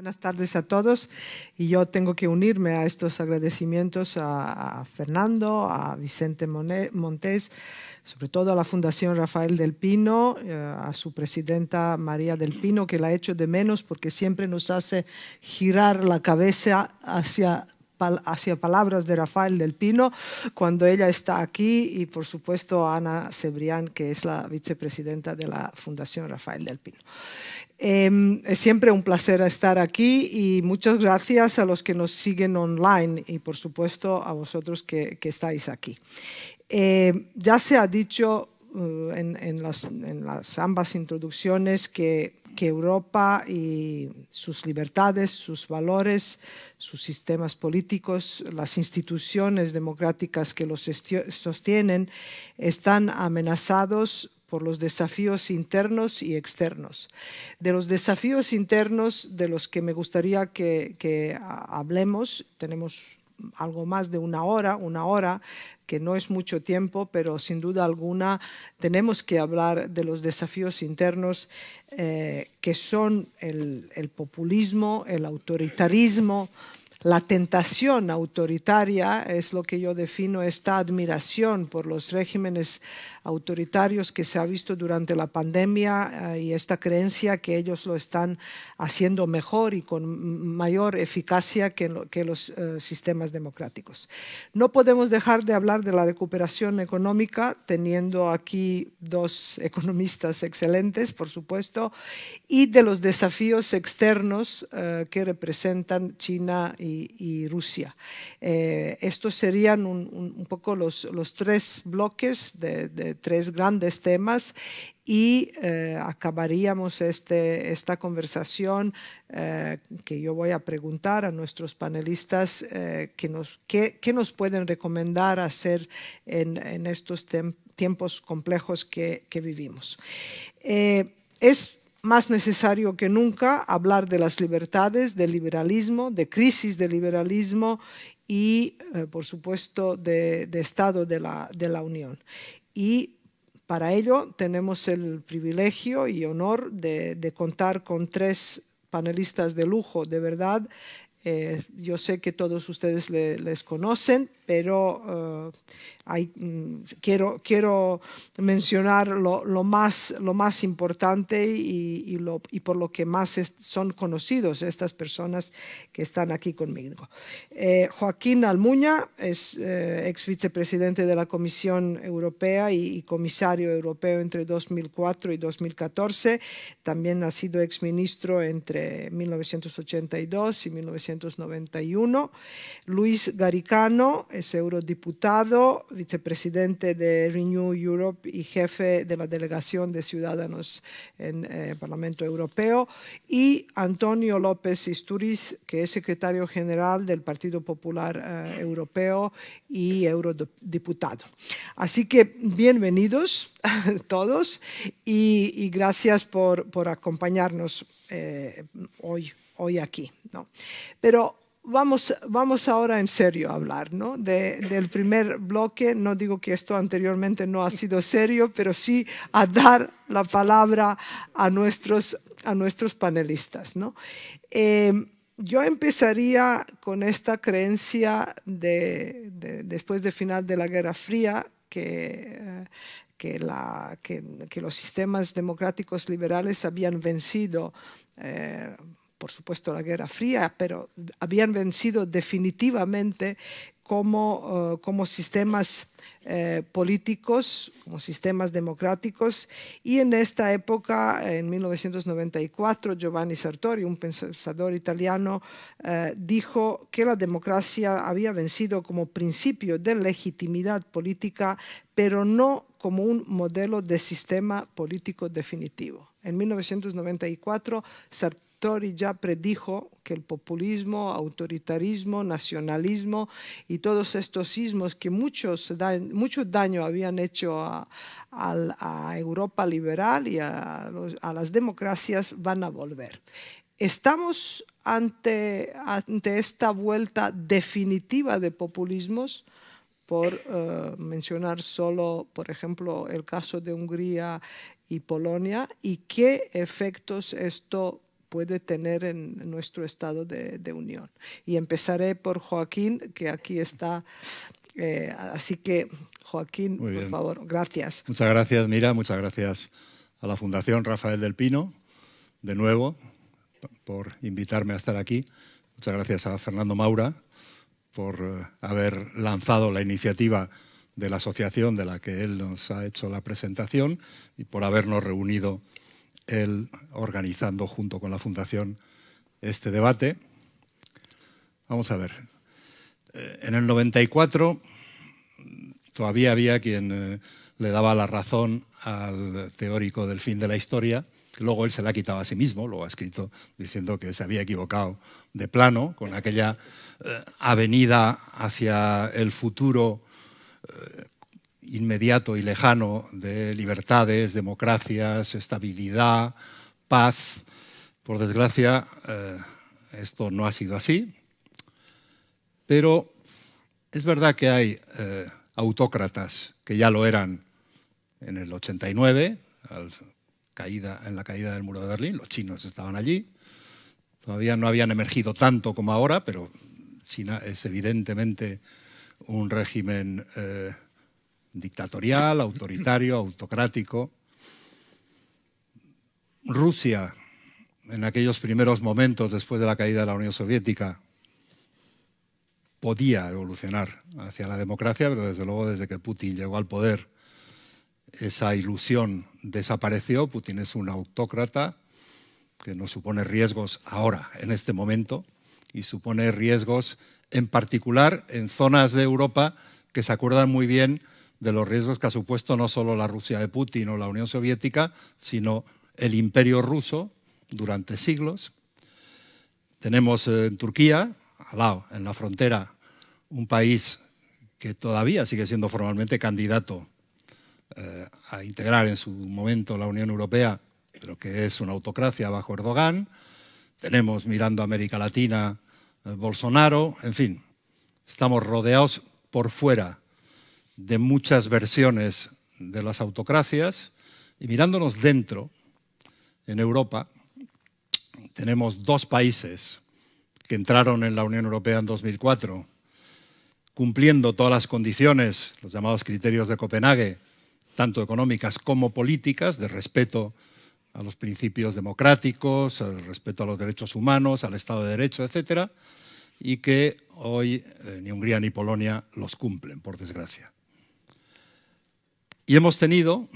Buenas tardes a todos y yo tengo que unirme a estos agradecimientos a, Fernando, a Vicente Montés, sobre todo a la Fundación Rafael del Pino, eh, a su presidenta María del Pino, que la hecho de menos porque siempre nos hace girar la cabeza hacia hacia palabras de Rafael del Pino cuando ella está aquí y por supuesto Ana Cebrián, que es la vicepresidenta de la Fundación Rafael del Pino. Em, es siempre un placer estar aquí y muchas gracias a los que nos siguen online y por supuesto a vosotros que, estáis aquí. Em, ya se ha dicho uh, en, las, ambas introducciones que, Europa y sus libertades, sus valores, sus sistemas políticos, las instituciones democráticas que los sostienen están amenazados por los desafíos internos y externos. De los desafíos internos de los que me gustaría que, hablemos, tenemos algo más de una hora, una hora, que no es mucho tiempo, pero sin duda alguna tenemos que hablar de los desafíos internos eh, que son el, el populismo, el autoritarismo, la tentación autoritaria es lo que yo defino esta admiración por los regímenes autoritarios que se ha visto durante la pandemia eh, y esta creencia que ellos lo están haciendo mejor y con mayor eficacia que, los eh, sistemas democráticos. No podemos dejar de hablar de la recuperación económica teniendo aquí dos economistas excelentes, por supuesto, y de los desafíos externos eh, que representan China y, Rusia. estos serían un, poco los, tres bloques de tres grandes temas y eh, acabaríamos este, esta conversación eh, que yo voy a preguntar a nuestros panelistas eh, que nos, qué, nos pueden recomendar hacer en, estos tiempos complejos que, que vivimos. es más necesario que nunca hablar de las libertades, del liberalismo, de crisis del liberalismo y, por supuesto, de, Estado de la, de Unión. Y para ello tenemos el privilegio y honor de, contar con tres panelistas de lujo, de verdad. Eh, yo sé que todos ustedes les conocen, pero eh, Mm, quiero, quiero mencionar lo, más, lo más importante y, lo, y por lo que más son conocidos estas personas que están aquí conmigo. Eh, Joaquín Almuña es eh, ex vicepresidente de la Comisión Europea y, comisario europeo entre 2004 y 2014. También ha sido ex ministro entre 1982 y 1991. Luis Garicano es eurodiputado vicepresidente de Renew Europe y jefe de la delegación de Ciudadanos en el eh, Parlamento Europeo, y Antonio López Isturiz, que es secretario general del Partido Popular eh, Europeo y eurodiputado. Así que bienvenidos todos y, gracias por, por acompañarnos eh, hoy, hoy aquí. ¿no? Pero Vamos, vamos ahora en serio a hablar ¿no? del primer bloque. No digo que esto anteriormente no ha sido serio, pero sí a dar la palabra a nuestros, a nuestros panelistas. ¿no? Eh, yo empezaría con esta creencia de, después del final de la Guerra Fría que, eh, que, la, que, que, los sistemas democráticos liberales habían vencido eh, por supuesto, la Guerra Fría, pero habían vencido definitivamente como, eh, como sistemas eh, políticos, como sistemas democráticos. Y en esta época, en 1994, Giovanni Sartori, un pensador italiano, eh, dijo que la democracia había vencido como principio de legitimidad política, pero no como un modelo de sistema político definitivo. En 1994, Sartori y ya predijo que el populismo, autoritarismo, nacionalismo y todos estos sismos que muchos mucho daño habían hecho a, Europa liberal y a, las democracias van a volver. Estamos ante, ante esta vuelta definitiva de populismos por eh, mencionar solo, por ejemplo, el caso de Hungría y Polonia y qué efectos esto puede tener en nuestro estado de, unión. Y empezaré por Joaquín, que aquí está. Eh, así que, Joaquín, por favor, gracias. Muchas gracias, Mira, muchas gracias a la Fundación Rafael del Pino, de nuevo, por invitarme a estar aquí. Muchas gracias a Fernando Maura por eh, haber lanzado la iniciativa de la asociación de la que él nos ha hecho la presentación y por habernos reunido él organizando junto con la Fundación este debate. Vamos a ver. Eh, en el 94 todavía había quien eh, le daba la razón al teórico del fin de la historia Luego él se la ha quitado a sí mismo, lo ha escrito diciendo que se había equivocado de plano con aquella eh, avenida hacia el futuro inmediato y lejano de libertades, democracias, estabilidad, paz. Por desgracia, eh, esto no ha sido así, pero es verdad que hay autócratas que ya lo eran en el 89, al en la caída del muro de Berlín, los chinos estaban allí, todavía no habían emergido tanto como ahora, pero China es evidentemente un régimen eh, dictatorial, autoritario, autocrático. Rusia, en aquellos primeros momentos después de la caída de la Unión Soviética, podía evolucionar hacia la democracia, pero desde luego desde que Putin llegó al poder esa ilusión desapareció. Putin es un autócrata que nos supone riesgos ahora, en este momento, y supone riesgos en particular en zonas de Europa que se acuerdan muy bien de los riesgos que ha supuesto no solo la Rusia de Putin o la Unión Soviética, sino el imperio ruso durante siglos. Tenemos eh, en Turquía, al lado, en la frontera, un país que todavía sigue siendo formalmente candidato eh, a integrar en su momento la Unión Europea, pero que es una autocracia bajo Erdogan. Tenemos mirando a América Latina eh, Bolsonaro, en fin, estamos rodeados por fuera de muchas versiones de las autocracias y mirándonos dentro, en Europa, tenemos dos países que entraron en la Unión Europea en 2004, cumpliendo todas las condiciones, los llamados criterios de Copenhague, tanto económicas como políticas, de respeto a los principios democráticos, al respeto a los derechos humanos, al Estado de Derecho, etc., y que hoy eh, ni Hungría ni Polonia los cumplen, por desgracia. Y hemos tenido,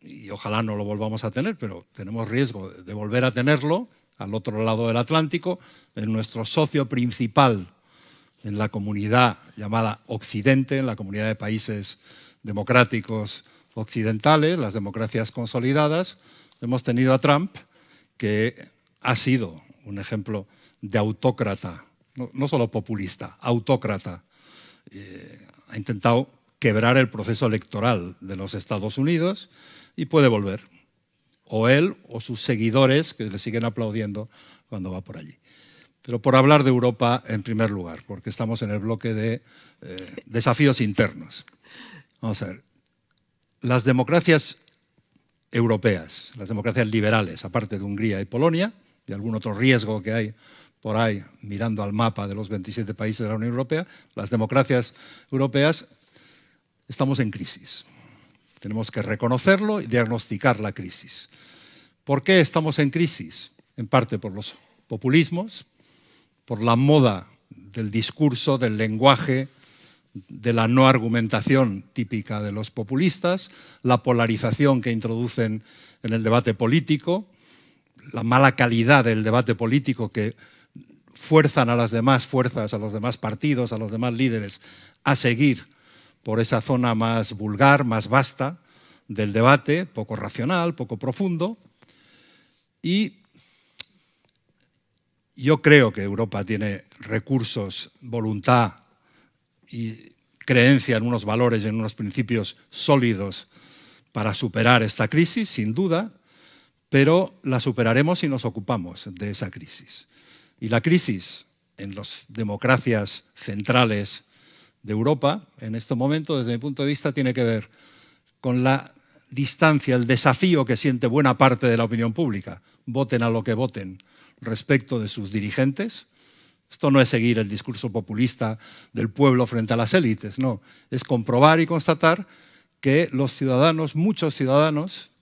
y ojalá no lo volvamos a tener, pero tenemos riesgo de volver a tenerlo al otro lado del Atlántico, en nuestro socio principal en la comunidad llamada Occidente, en la comunidad de países democráticos occidentales, las democracias consolidadas, hemos tenido a Trump, que ha sido un ejemplo de autócrata, no, solo populista, autócrata. Eh, ha intentado quebrar el proceso electoral de los Estados Unidos y puede volver. O él o sus seguidores que le siguen aplaudiendo cuando va por allí. Pero por hablar de Europa en primer lugar, porque estamos en el bloque de eh, desafíos internos. Vamos a ver. Las democracias europeas, las democracias liberales, aparte de Hungría y Polonia, y algún otro riesgo que hay por ahí mirando al mapa de los 27 países de la Unión Europea, las democracias europeas estamos en crisis. Tenemos que reconocerlo y diagnosticar la crisis. ¿Por qué estamos en crisis? En parte por los populismos, por la moda del discurso, del lenguaje, de la no argumentación típica de los populistas, la polarización que introducen en el debate político, la mala calidad del debate político que fuerzan a las demás fuerzas, a los demás partidos, a los demás líderes a seguir por esa zona más vulgar, más vasta del debate, poco racional, poco profundo. Y yo creo que Europa tiene recursos, voluntad, y creencia en unos valores y en unos principios sólidos para superar esta crisis, sin duda, pero la superaremos si nos ocupamos de esa crisis. Y la crisis en las democracias centrales de Europa en este momento, desde mi punto de vista, tiene que ver con la distancia, el desafío que siente buena parte de la opinión pública, voten a lo que voten, respecto de sus dirigentes. Esto no es seguir el discurso populista del pueblo frente a las élites, no, es comprobar y constatar que los ciudadanos, muchos ciudadanos,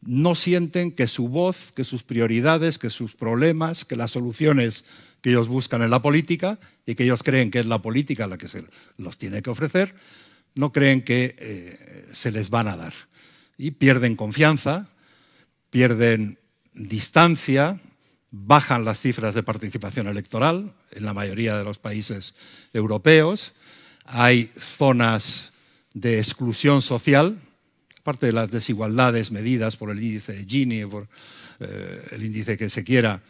no sienten que su voz, que sus prioridades, que sus problemas, que las soluciones que ellos buscan en la política y que ellos creen que es la política la que se los tiene que ofrecer, no creen que eh, se les van a dar. Y pierden confianza, pierden distancia, bajan las cifras de participación electoral en la mayoría de los países europeos, hay zonas de exclusión social, aparte de las desigualdades medidas por el índice de Gini, por eh, el índice que se quiera,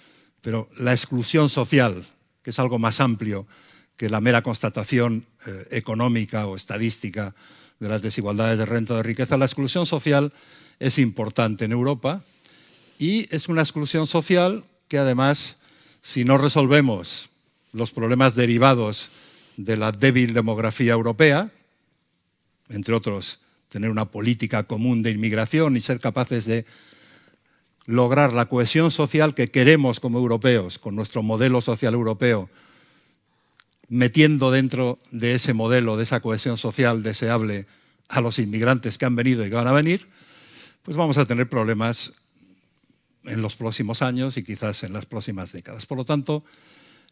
pero la exclusión social, que es algo más amplio que la mera constatación eh, económica o estadística de las desigualdades de renta o de riqueza, la exclusión social es importante en Europa y es una exclusión social que además, si no resolvemos los problemas derivados de la débil demografía europea, entre otros, tener una política común de inmigración y ser capaces de lograr la cohesión social que queremos como europeos, con nuestro modelo social europeo, metiendo dentro de ese modelo, de esa cohesión social deseable a los inmigrantes que han venido y que van a venir, pues vamos a tener problemas en los próximos años y quizás en las próximas décadas. Por lo tanto,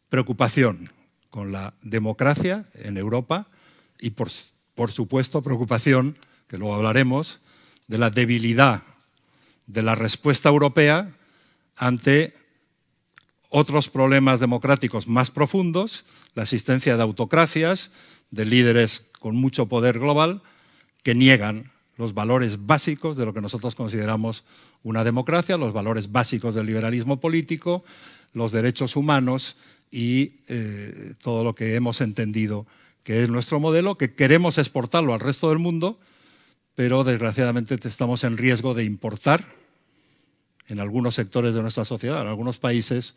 preocupación con la democracia en Europa y, por, por supuesto, preocupación, que luego hablaremos, de la debilidad de la respuesta europea ante otros problemas democráticos más profundos, la existencia de autocracias, de líderes con mucho poder global, que niegan los valores básicos de lo que nosotros consideramos una democracia, los valores básicos del liberalismo político, los derechos humanos y eh, todo lo que hemos entendido que es nuestro modelo, que queremos exportarlo al resto del mundo, pero desgraciadamente estamos en riesgo de importar en algunos sectores de nuestra sociedad, en algunos países,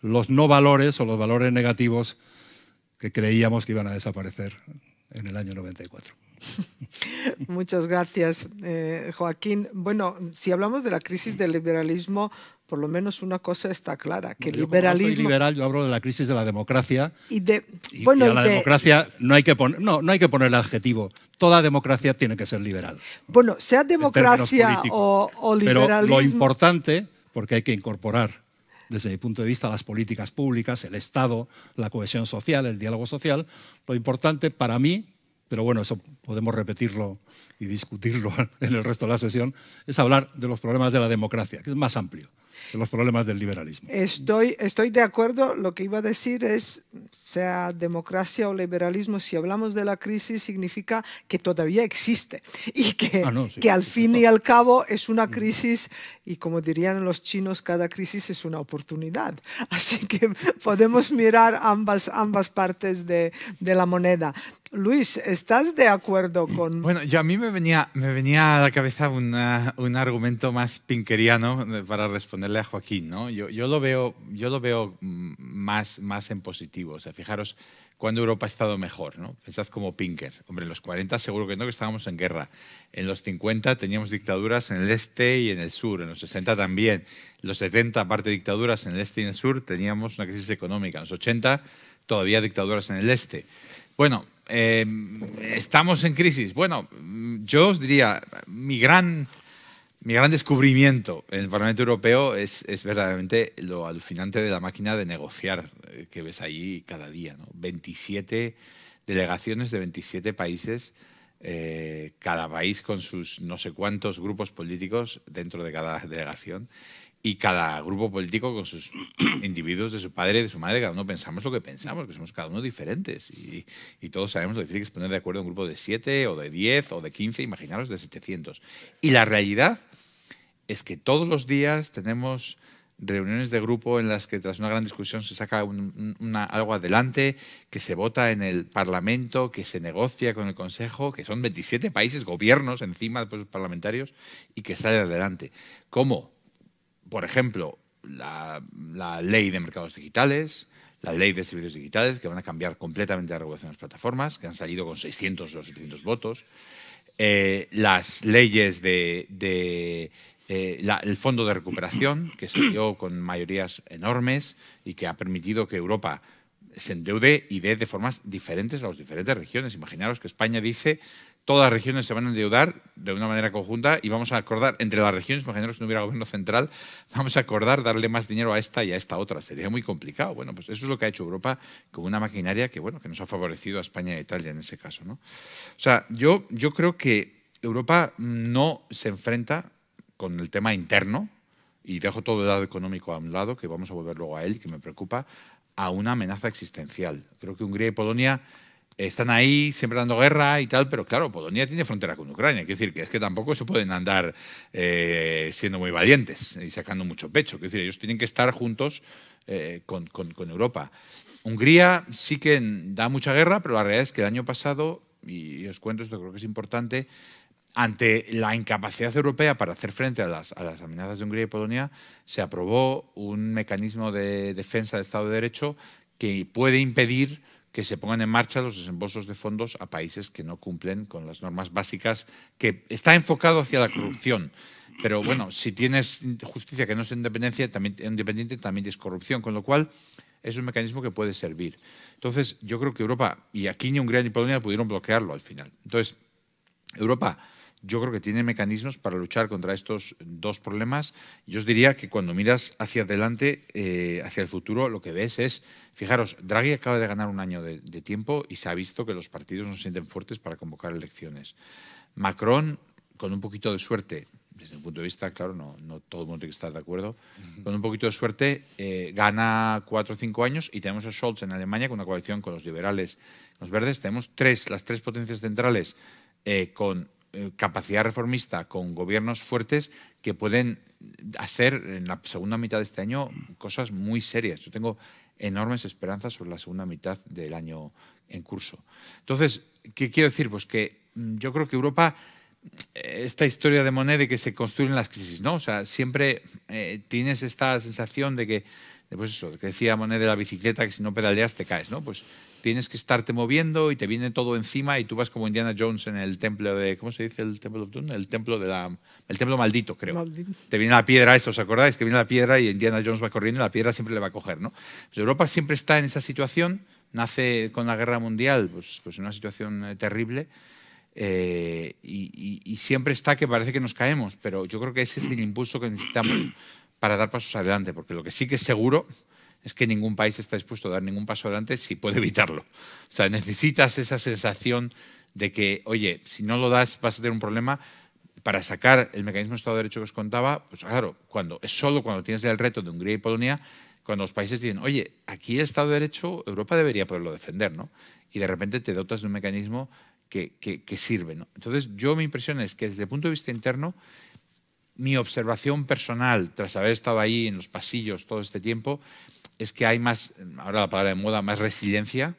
los no valores o los valores negativos que creíamos que iban a desaparecer en el año 94. Muchas gracias, eh, Joaquín. Bueno, si hablamos de la crisis del liberalismo, por lo menos una cosa está clara, que el liberalismo... Yo liberal, yo hablo de la crisis de la democracia. Y de... bueno, a la democracia no hay, que poner, no, no hay que poner el adjetivo. Toda democracia tiene que ser liberal. Bueno, sea democracia o, o liberalismo... Pero lo importante, porque hay que incorporar desde mi punto de vista, las políticas públicas, el Estado, la cohesión social, el diálogo social. Lo importante para mí, pero bueno, eso podemos repetirlo y discutirlo en el resto de la sesión, es hablar de los problemas de la democracia, que es más amplio de los problemas del liberalismo. Estoy, estoy de acuerdo. Lo que iba a decir es, sea democracia o liberalismo, si hablamos de la crisis, significa que todavía existe y que, ah, que al fin y al cabo es una crisis y como dirían los chinos, cada crisis es una oportunidad. Así que podemos mirar ambas, ambas partes de, de la moneda. Luis, ¿estás de acuerdo con...? Bueno, yo a mí me venía, me venía a la cabeza un argumento más pinkeriano para responderle a Joaquín. ¿no? Yo, yo, lo veo, yo lo veo más, más en positivo. O sea, fijaros, cuando Europa ha estado mejor, ¿no? Pensad como Pinker. Hombre, en los 40 seguro que no, que estábamos en guerra. En los 50 teníamos dictaduras en el este y en el sur. En los 60 también. En los 70, aparte de dictaduras en el este y en el sur, teníamos una crisis económica. En los 80 todavía dictaduras en el este. Bueno, Em, estamos en crisis. Bueno, yo os diría, mi gran, mi gran descubrimiento en el Parlamento Europeo es, es, verdaderamente lo alucinante de la máquina de negociar eh, que ves ahí cada día. 27 delegaciones de 27 países, eh, cada país con sus no sé cuántos grupos políticos dentro de cada delegación y cada grupo político con sus individuos de su padre de su madre, cada uno pensamos lo que pensamos, que somos cada uno diferentes y, todos sabemos lo difícil que es poner de acuerdo un grupo de 7 o de 10 o de 15, imaginaros de 700. Y la realidad es que todos los días tenemos reuniones de grupo en las que tras una gran discusión se saca algo adelante, que se vota en el Parlamento, que se negocia con el Consejo, que son 27 países, gobiernos encima de los parlamentarios y que sale adelante. ¿Cómo? Por ejemplo, la, ley de mercados digitales, la ley de servicios digitales, que van a cambiar completamente la regulación de las plataformas, que han salido con 600 o 700 votos, eh, las leyes de, eh, el fondo de recuperación, que salió con mayorías enormes y que ha permitido que Europa se endeude y dé de formas diferentes a las diferentes regiones. Imaginaros que España dice todas las regiones se van a endeudar de una manera conjunta y vamos a acordar entre las regiones, imaginaros que no hubiera gobierno central, vamos a acordar darle más dinero a esta y a esta otra. Sería muy complicado. Bueno, pues eso es lo que ha hecho Europa con una maquinaria que, bueno, que nos ha favorecido a España e Italia en ese caso. ¿no? O sea, yo, yo creo que Europa no se enfrenta con el tema interno, y dejo todo el lado económico a un lado, que vamos a volver luego a él, que me preocupa, a una amenaza existencial. Creo que Hungría y Polonia están ahí siempre dando guerra y tal, pero claro, Polonia tiene frontera con Ucrania. Quiere decir que es que tampoco se pueden andar eh, siendo muy valientes y sacando mucho pecho. Quiere decir, ellos tienen que estar juntos eh, con, Europa. Hungría sí que da mucha guerra, pero la realidad es que el año pasado, y os cuento esto, creo que es importante, ante la incapacidad europea para hacer frente a las, a las, amenazas de Hungría y Polonia, se aprobó un mecanismo de defensa del Estado de Derecho que puede impedir que se pongan en marcha los desembolsos de fondos a países que no cumplen con las normas básicas, que está enfocado hacia la corrupción. Pero bueno, si tienes justicia que no es independencia, también, independiente, también tienes corrupción, con lo cual es un mecanismo que puede servir. Entonces, yo creo que Europa, y aquí ni Hungría ni Polonia pudieron bloquearlo al final. Entonces, Europa yo creo que tiene mecanismos para luchar contra estos dos problemas. Yo os diría que cuando miras hacia adelante, eh, hacia el futuro, lo que ves es, fijaros, Draghi acaba de ganar un año de, tiempo y se ha visto que los partidos no se sienten fuertes para convocar elecciones. Macron, con un poquito de suerte, desde un punto de vista, claro, no, no todo el mundo tiene que estar de acuerdo, con un poquito de suerte eh, gana cuatro o cinco años y tenemos a Scholz en Alemania con una coalición con los liberales, los verdes, tenemos tres, las tres potencias centrales eh, con eh, capacidad reformista con gobiernos fuertes que pueden hacer en la segunda mitad de este año cosas muy serias. Yo tengo enormes esperanzas sobre la segunda mitad del año en curso. Entonces, ¿qué quiero decir? Pues que mm, yo creo que Europa, eh, esta historia de moneda que se construyen las crisis, ¿no? O sea, siempre eh, tienes esta sensación de que, pues eso, que decía Monet de la bicicleta, que si no pedaleas te caes, ¿no? Pues tienes que estarte moviendo y te viene todo encima y tú vas como Indiana Jones en el templo de, ¿cómo se dice el templo of Doom? El templo, de la, el templo maldito, creo. Te viene la piedra, esto, ¿os acordáis? Que viene la piedra y Indiana Jones va corriendo y la piedra siempre le va a coger, ¿no? Pues Europa siempre está en esa situación, nace con la guerra mundial, pues, pues en una situación eh, terrible. Eh, y, y, siempre está que parece que nos caemos, pero yo creo que ese es el impulso que necesitamos para dar pasos adelante, porque lo que sí que es seguro es que ningún país está dispuesto a dar ningún paso adelante si puede evitarlo. O sea, necesitas esa sensación de que, oye, si no lo das vas a tener un problema para sacar el mecanismo de Estado de Derecho que os contaba, pues claro, cuando, es solo cuando tienes el reto de Hungría y Polonia, cuando los países dicen, oye, aquí el Estado de Derecho, Europa debería poderlo defender, ¿no? Y de repente te dotas de un mecanismo que, que sirve, ¿no? Entonces, yo mi impresión es que desde el punto de vista interno, mi observación personal, tras haber estado ahí en los pasillos todo este tiempo, es que hay más, ahora la palabra de moda, más resiliencia.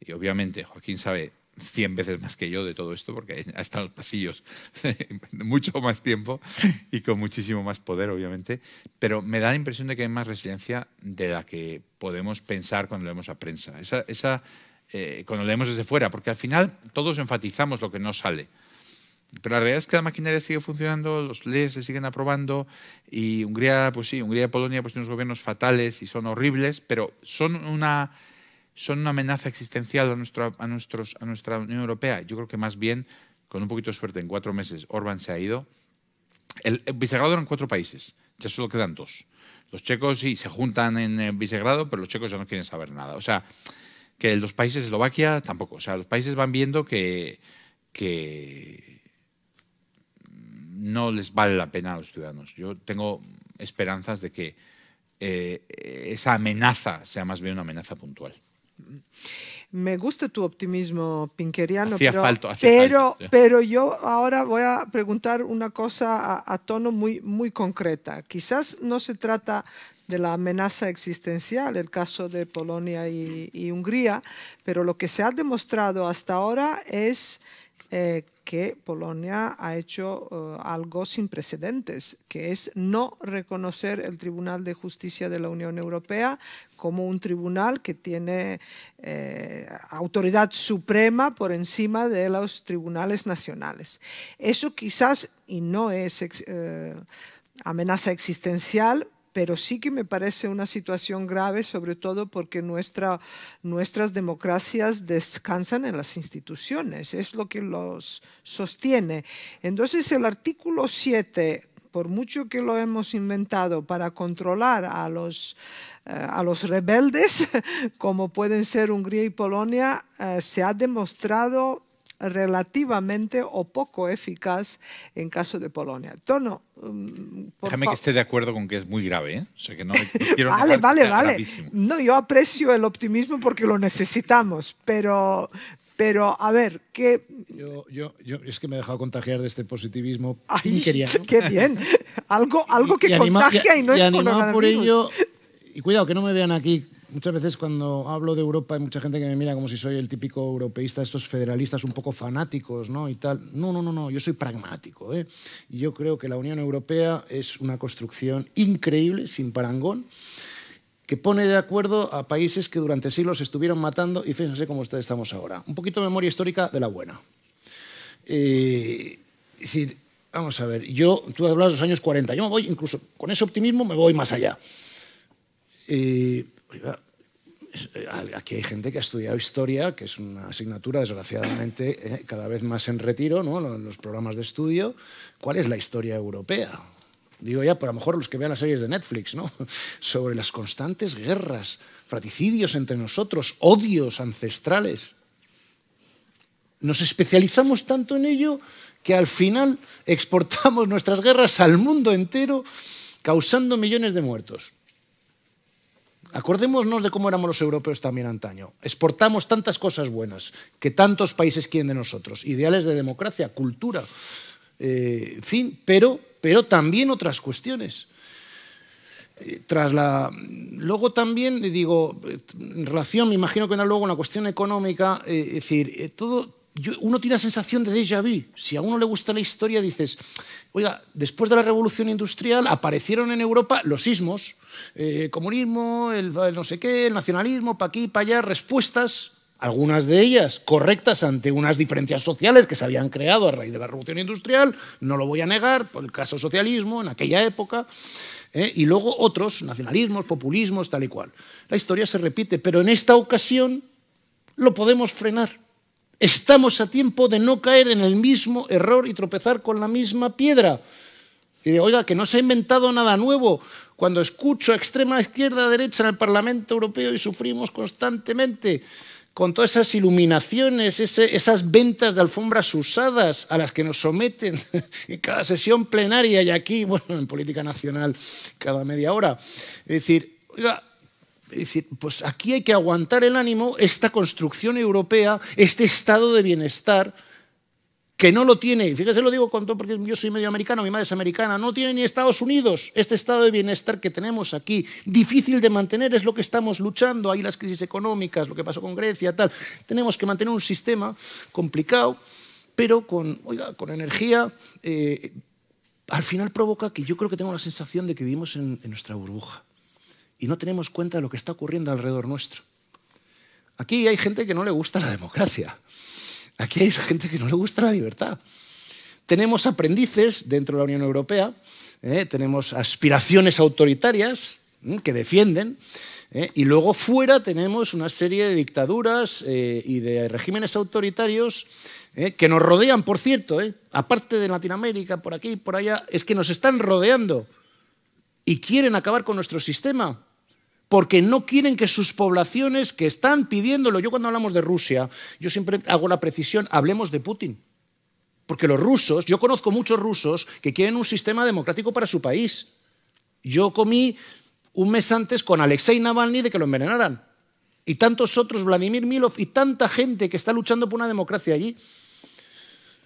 Y obviamente Joaquín sabe 100 veces más que yo de todo esto, porque ha estado en los pasillos mucho más tiempo y con muchísimo más poder, obviamente. Pero me da la impresión de que hay más resiliencia de la que podemos pensar cuando leemos a prensa. Esa, eh, cuando leemos desde fuera, porque al final todos enfatizamos lo que no sale. Pero la realidad es que la maquinaria sigue funcionando, los leyes se siguen aprobando y Hungría, pues sí, Hungría y Polonia pues tienen unos gobiernos fatales y son horribles, pero son una, son una amenaza existencial a, nuestro, a, nuestros, a nuestra Unión Europea. Yo creo que más bien, con un poquito de suerte, en cuatro meses Orban se ha ido. El, Visegrado eran cuatro países, ya solo quedan dos. Los checos sí se juntan en Visegrado, pero los checos ya no quieren saber nada. O sea, que los países, Eslovaquia tampoco. O sea, los países van viendo que, que no les vale la pena a los ciudadanos. Yo tengo esperanzas de que eh, esa amenaza sea más bien una amenaza puntual. Me gusta tu optimismo pinkeriano, pero, pero, yo ahora voy a preguntar una cosa a, tono muy, muy concreta. Quizás no se trata de la amenaza existencial, el caso de Polonia y Hungría, pero lo que se ha demostrado hasta ahora es eh, que Polonia ha hecho eh, algo sin precedentes, que es no reconocer el Tribunal de Justicia de la Unión Europea como un tribunal que tiene eh, autoridad suprema por encima de los tribunales nacionales. Eso quizás, y no es amenaza existencial, pero sí que me parece una situación grave, sobre todo porque nuestra, nuestras democracias descansan en las instituciones, es lo que los sostiene. Entonces el artículo 7 por mucho que lo hemos inventado para controlar a los, eh, a los rebeldes, como pueden ser Hungría y Polonia, eh, se ha demostrado relativamente o poco eficaz en caso de Polonia. Tono, mm, Déjame que esté de acuerdo con que es muy grave. ¿eh? vale, vale, vale. No, yo aprecio el optimismo porque lo necesitamos, pero, pero a ver, ¿qué...? Yo, yo, yo, es que me he dejado contagiar de este positivismo Ay, ¡Qué bien! Algo, algo que contagia y, no es con por ello, Y cuidado, que no me vean aquí Muchas veces cuando hablo de Europa hay mucha gente que me mira como si soy el típico europeísta, estos federalistas un poco fanáticos, ¿no? Y tal. No, no, no, no. Yo soy pragmático, ¿eh? Y yo creo que la Unión Europea es una construcción increíble, sin parangón, que pone de acuerdo a países que durante siglos estuvieron matando y fíjense cómo estamos ahora. Un poquito de memoria histórica de la buena. Eh, vamos a ver, yo, tú hablas de los años 40, yo me voy, incluso con ese optimismo, me voy más allá. Eh, Oiga, eh, aquí hay gente que ha estudiado historia, que es una asignatura desgraciadamente eh, cada vez más en retiro ¿no? en los programas de estudio. ¿Cuál es la historia europea? Digo ya, por a lo mejor los que vean las series de Netflix, ¿no? sobre las constantes guerras, fraticidios entre nosotros, odios ancestrales. Nos especializamos tanto en ello que al final exportamos nuestras guerras al mundo entero, causando millones de muertos. Acordémonos de cómo éramos los europeos también antaño. Exportamos tantas cosas buenas que tantos países quieren de nosotros. Ideales de democracia, cultura, eh, fin, pero, pero también otras cuestiones. Eh, tras la... Luego también, digo, en relación, me imagino que luego una cuestión económica, eh, es decir, todo, uno tiene la sensación de déjà vu. Si a uno le gusta la historia, dices, oiga, después de la revolución industrial aparecieron en Europa los sismos, eh, comunismo, el, no sé qué, el nacionalismo, para aquí, para allá, respuestas, algunas de ellas correctas ante unas diferencias sociales que se habían creado a raíz de la revolución industrial, no lo voy a negar, por el caso socialismo en aquella época, eh, y luego otros, nacionalismos, populismos, tal y cual. La historia se repite, pero en esta ocasión lo podemos frenar Estamos a tiempo de no caer en el mismo error y tropezar con la misma piedra. Y oiga, que no se ha inventado nada nuevo. Cuando escucho extrema izquierda, derecha en el Parlamento Europeo y sufrimos constantemente con todas esas iluminaciones, esas ventas de alfombras usadas a las que nos someten en cada sesión plenaria y aquí, bueno, en política nacional cada media hora. Es decir, oiga, es decir, pues aquí hay que aguantar el ánimo, esta construcción europea, este estado de bienestar, que no lo tiene, fíjese lo digo con todo porque yo soy medio americano, mi madre es americana, no tiene ni Estados Unidos. Este estado de bienestar que tenemos aquí, difícil de mantener, es lo que estamos luchando, ahí las crisis económicas, lo que pasó con Grecia, tal, tenemos que mantener un sistema complicado, pero con, con energía, eh, al final provoca que yo creo que tengo la sensación de que vivimos en nuestra burbuja y no tenemos cuenta de lo que está ocurriendo alrededor nuestro. Aquí hay gente que no le gusta la democracia. Aquí hay gente que no le gusta la libertad. Tenemos aprendices dentro de la Unión Europea, ¿eh? tenemos aspiraciones autoritarias ¿eh? que defienden, ¿eh? y luego fuera tenemos una serie de dictaduras y de regímenes autoritarios que nos rodean, por cierto, aparte de Latinoamérica, por aquí y por allá, es que nos están rodeando y quieren acabar con nuestro sistema porque no quieren que sus poblaciones que están pidiéndolo, yo cuando hablamos de Rusia, yo siempre hago la precisión, hablemos de Putin. Porque los rusos, yo conozco muchos rusos que quieren un sistema democrático para su país. Yo comí un mes antes con Alexei Navalny de que lo envenenaran. Y tantos otros, Vladimir Milov y tanta gente que está luchando por una democracia allí.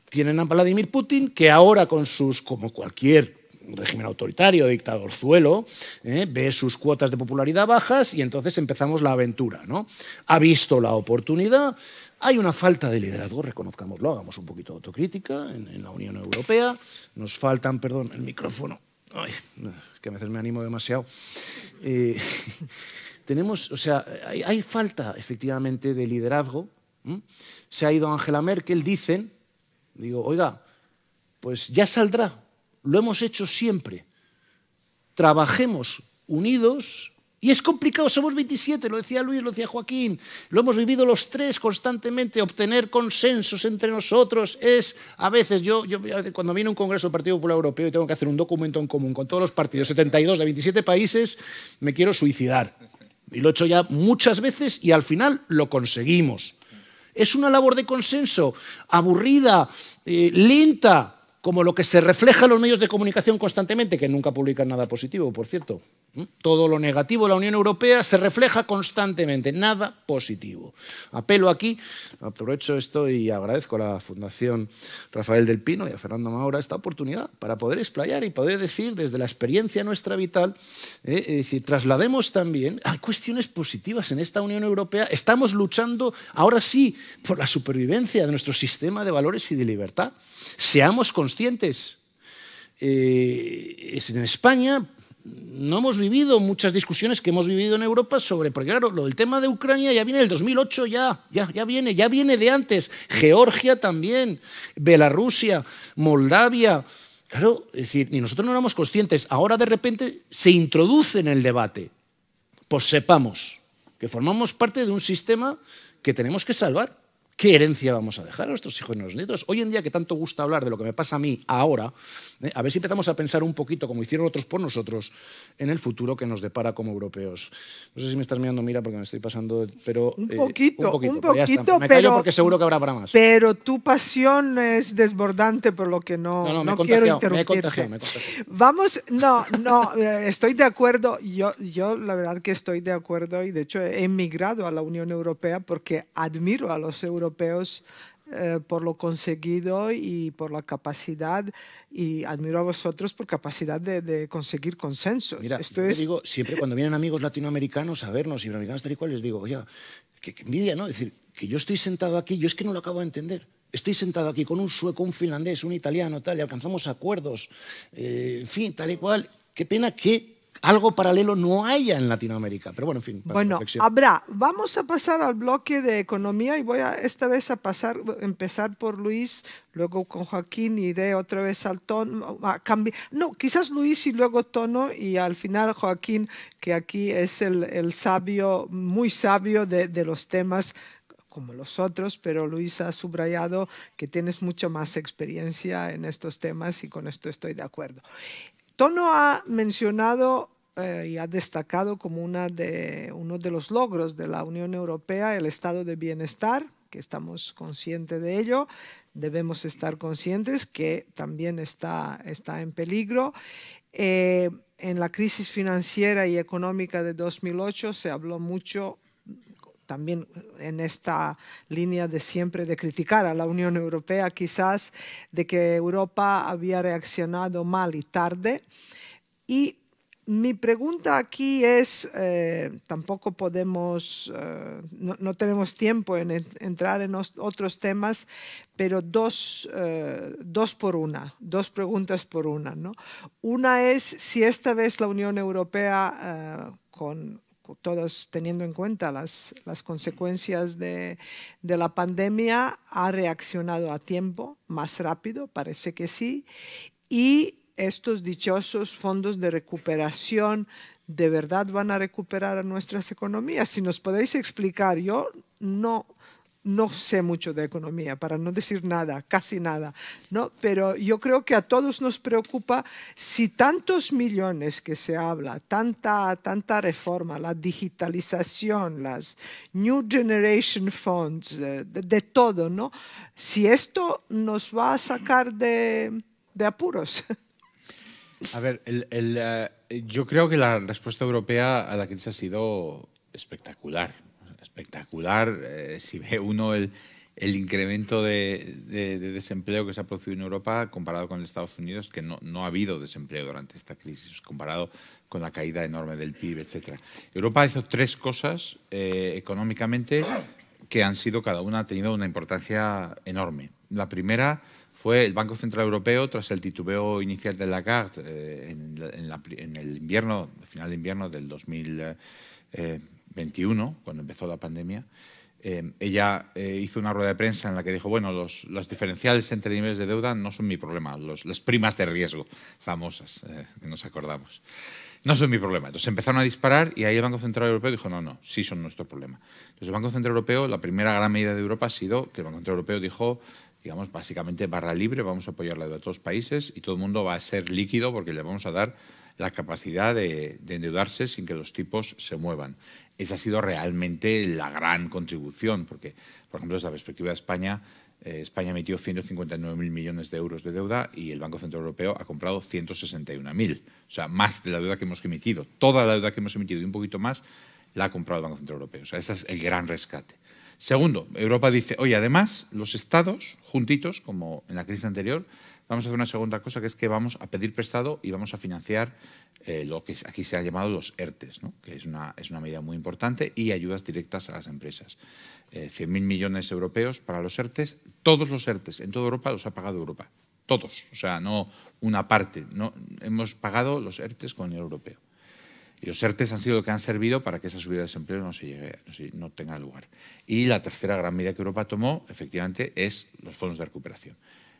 Tienen a Vladimir Putin, que ahora con sus, como cualquier régimen autoritario, dictadorzuelo, ¿eh? ve sus cuotas de popularidad bajas y entonces empezamos la aventura. ¿no? Ha visto la oportunidad, hay una falta de liderazgo, reconozcámoslo, hagamos un poquito de autocrítica en, la Unión Europea, nos faltan, perdón, el micrófono, es que a veces me animo demasiado. Eh, tenemos, o sea, hay, falta efectivamente de liderazgo. Se ha ido Angela Merkel, dicen, digo, oiga, pues ya saldrá, lo hemos hecho siempre. Trabajemos unidos y es complicado, somos 27, lo decía Luis, lo decía Joaquín, lo hemos vivido los tres constantemente, obtener consensos entre nosotros es, a veces, yo, yo cuando viene un congreso del Partido Popular Europeo y tengo que hacer un documento en común con todos los partidos, 72 de 27 países, me quiero suicidar. Y lo he hecho ya muchas veces y al final lo conseguimos. Es una labor de consenso aburrida, eh, lenta, como lo que se refleja en los medios de comunicación constantemente, que nunca publican nada positivo, por cierto. Todo lo negativo de la Unión Europea se refleja constantemente, nada positivo. Apelo aquí, aprovecho esto y agradezco a la Fundación Rafael del Pino y a Fernando Maura esta oportunidad para poder explayar y poder decir desde la experiencia nuestra vital, eh, es decir, traslademos también, hay cuestiones positivas en esta Unión Europea, estamos luchando ahora sí por la supervivencia de nuestro sistema de valores y de libertad. Seamos conscientes. Eh, en España no hemos vivido muchas discusiones que hemos vivido en Europa sobre, porque claro, lo del tema de Ucrania ya viene del 2008, ya, ya, ya viene, ya viene de antes. Georgia también, Bielorrusia, Moldavia. Claro, es decir, ni nosotros no éramos conscientes. Ahora de repente se introduce en el debate. Pues sepamos que formamos parte de un sistema que tenemos que salvar. ¿Qué herencia vamos a dejar a nuestros hijos y nuestros nietos? Hoy en día que tanto gusta hablar de lo que me pasa a mí ahora, ¿eh? a ver si empezamos a pensar un poquito, como hicieron otros por nosotros, en el futuro que nos depara como europeos. No sé si me estás mirando, mira, porque me estoy pasando, pero... Un poquito, un poquito, un poquito, Me callo porque seguro que habrá para más. Pero tu pasión es desbordante, por lo que no, no, quiero interrumpirte. Me Vamos, no, no, eh, estoy de acuerdo. Yo, yo la verdad que estoy de acuerdo y de hecho he emigrado a la Unión Europea porque admiro a los europeos eh, por lo conseguido y por la capacidad, y admiro a vosotros por capacidad de, conseguir consensos. Mira, Esto es... digo, siempre cuando vienen amigos latinoamericanos a vernos, iberoamericanos tal y cual, les digo, oye, qué envidia, ¿no? Es decir, que yo estoy sentado aquí, yo es que no lo acabo de entender. Estoy sentado aquí con un sueco, un finlandés, un italiano, tal, y alcanzamos acuerdos, eh, en fin, tal y cual. Qué pena que algo paralelo no haya en Latinoamérica. Pero bueno, en fin. Bueno, habrá. Vamos a pasar al bloque de economía y voy a esta vez a pasar, empezar por Luis, luego con Joaquín iré otra vez al tono, a cambiar. No, quizás Luis y luego tono y al final Joaquín, que aquí es el, el sabio, muy sabio de, de los temas como los otros, pero Luis ha subrayado que tienes mucha más experiencia en estos temas y con esto estoy de acuerdo. Tono ha mencionado eh, y ha destacado como una de, uno de los logros de la Unión Europea el estado de bienestar, que estamos conscientes de ello, debemos estar conscientes que también está, está en peligro. Eh, en la crisis financiera y económica de 2008 se habló mucho también en esta línea de siempre de criticar a la Unión Europea, quizás de que Europa había reaccionado mal y tarde. Y mi pregunta aquí es, eh, tampoco podemos, eh, no, tenemos tiempo en entrar en otros temas, pero dos, eh, dos por una, dos preguntas por una. ¿no? Una es si esta vez la Unión Europea, con todos teniendo en cuenta las, las consecuencias de, de, la pandemia, ha reaccionado a tiempo, más rápido, parece que sí, y estos dichosos fondos de recuperación de verdad van a recuperar a nuestras economías. Si nos podéis explicar, yo no no sé mucho de economía, para no decir nada, casi nada, ¿no? Pero yo creo que a todos nos preocupa si tantos millones que se habla, tanta, tanta reforma, la digitalización, las New Generation Funds, de, todo, ¿no? Si esto nos va a sacar de, apuros. A ver, eh, yo creo que la respuesta europea a la crisis ha sido espectacular espectacular. Eh, si ve uno el, el incremento de, desempleo que se ha producido en Europa comparado con Estados Unidos, que no, no, ha habido desempleo durante esta crisis, comparado con la caída enorme del PIB, etc. Europa hizo tres cosas eh, económicamente que han sido, cada una ha tenido una importancia enorme. La primera fue el Banco Central Europeo, tras el titubeo inicial de Lagarde eh, en, el invierno, final de invierno del 2021, cuando empezó la pandemia, eh, ella eh, hizo una rueda de prensa en la que dijo, bueno, los, diferenciales entre niveles de deuda no son mi problema, las primas de riesgo famosas, eh, que nos acordamos, no son mi problema. Entonces empezaron a disparar y ahí el Banco Central Europeo dijo, no, no, sí son nuestro problema. Entonces el Banco Central Europeo, la primera gran medida de Europa ha sido que el Banco Central Europeo dijo, digamos, básicamente barra libre, vamos a apoyar la de los países y todo el mundo va a ser líquido porque le vamos a dar la capacidad de, endeudarse sin que los tipos se muevan. Esa ha sido realmente la gran contribución, porque, por ejemplo, desde la perspectiva de España, eh, España emitió 159.000 millones de euros de deuda y el Banco Central Europeo ha comprado 161.000, o sea, más de la deuda que hemos emitido. Toda la deuda que hemos emitido y un poquito más la ha comprado el Banco Central Europeo. O sea, ese es el gran rescate. Segundo, Europa dice, oye, además, los estados, juntitos, como en la crisis anterior, vamos a hacer una segunda cosa, que es que vamos a pedir prestado y vamos a financiar eh, lo que aquí se ha llamado los ERTES, que es una, es una medida muy importante, y ayudas directas a las empresas. Eh, 100.000 millones europeos para los ERTES. Todos los ERTES en toda Europa los ha pagado Europa. Todos. O sea, no una parte. No, hemos pagado los ERTES con el europeo. Y los ERTES han sido lo que han servido para que esa subida de desempleo no, se llegue, no tenga lugar. Y la tercera gran medida que Europa tomó, efectivamente, es los fondos de recuperación.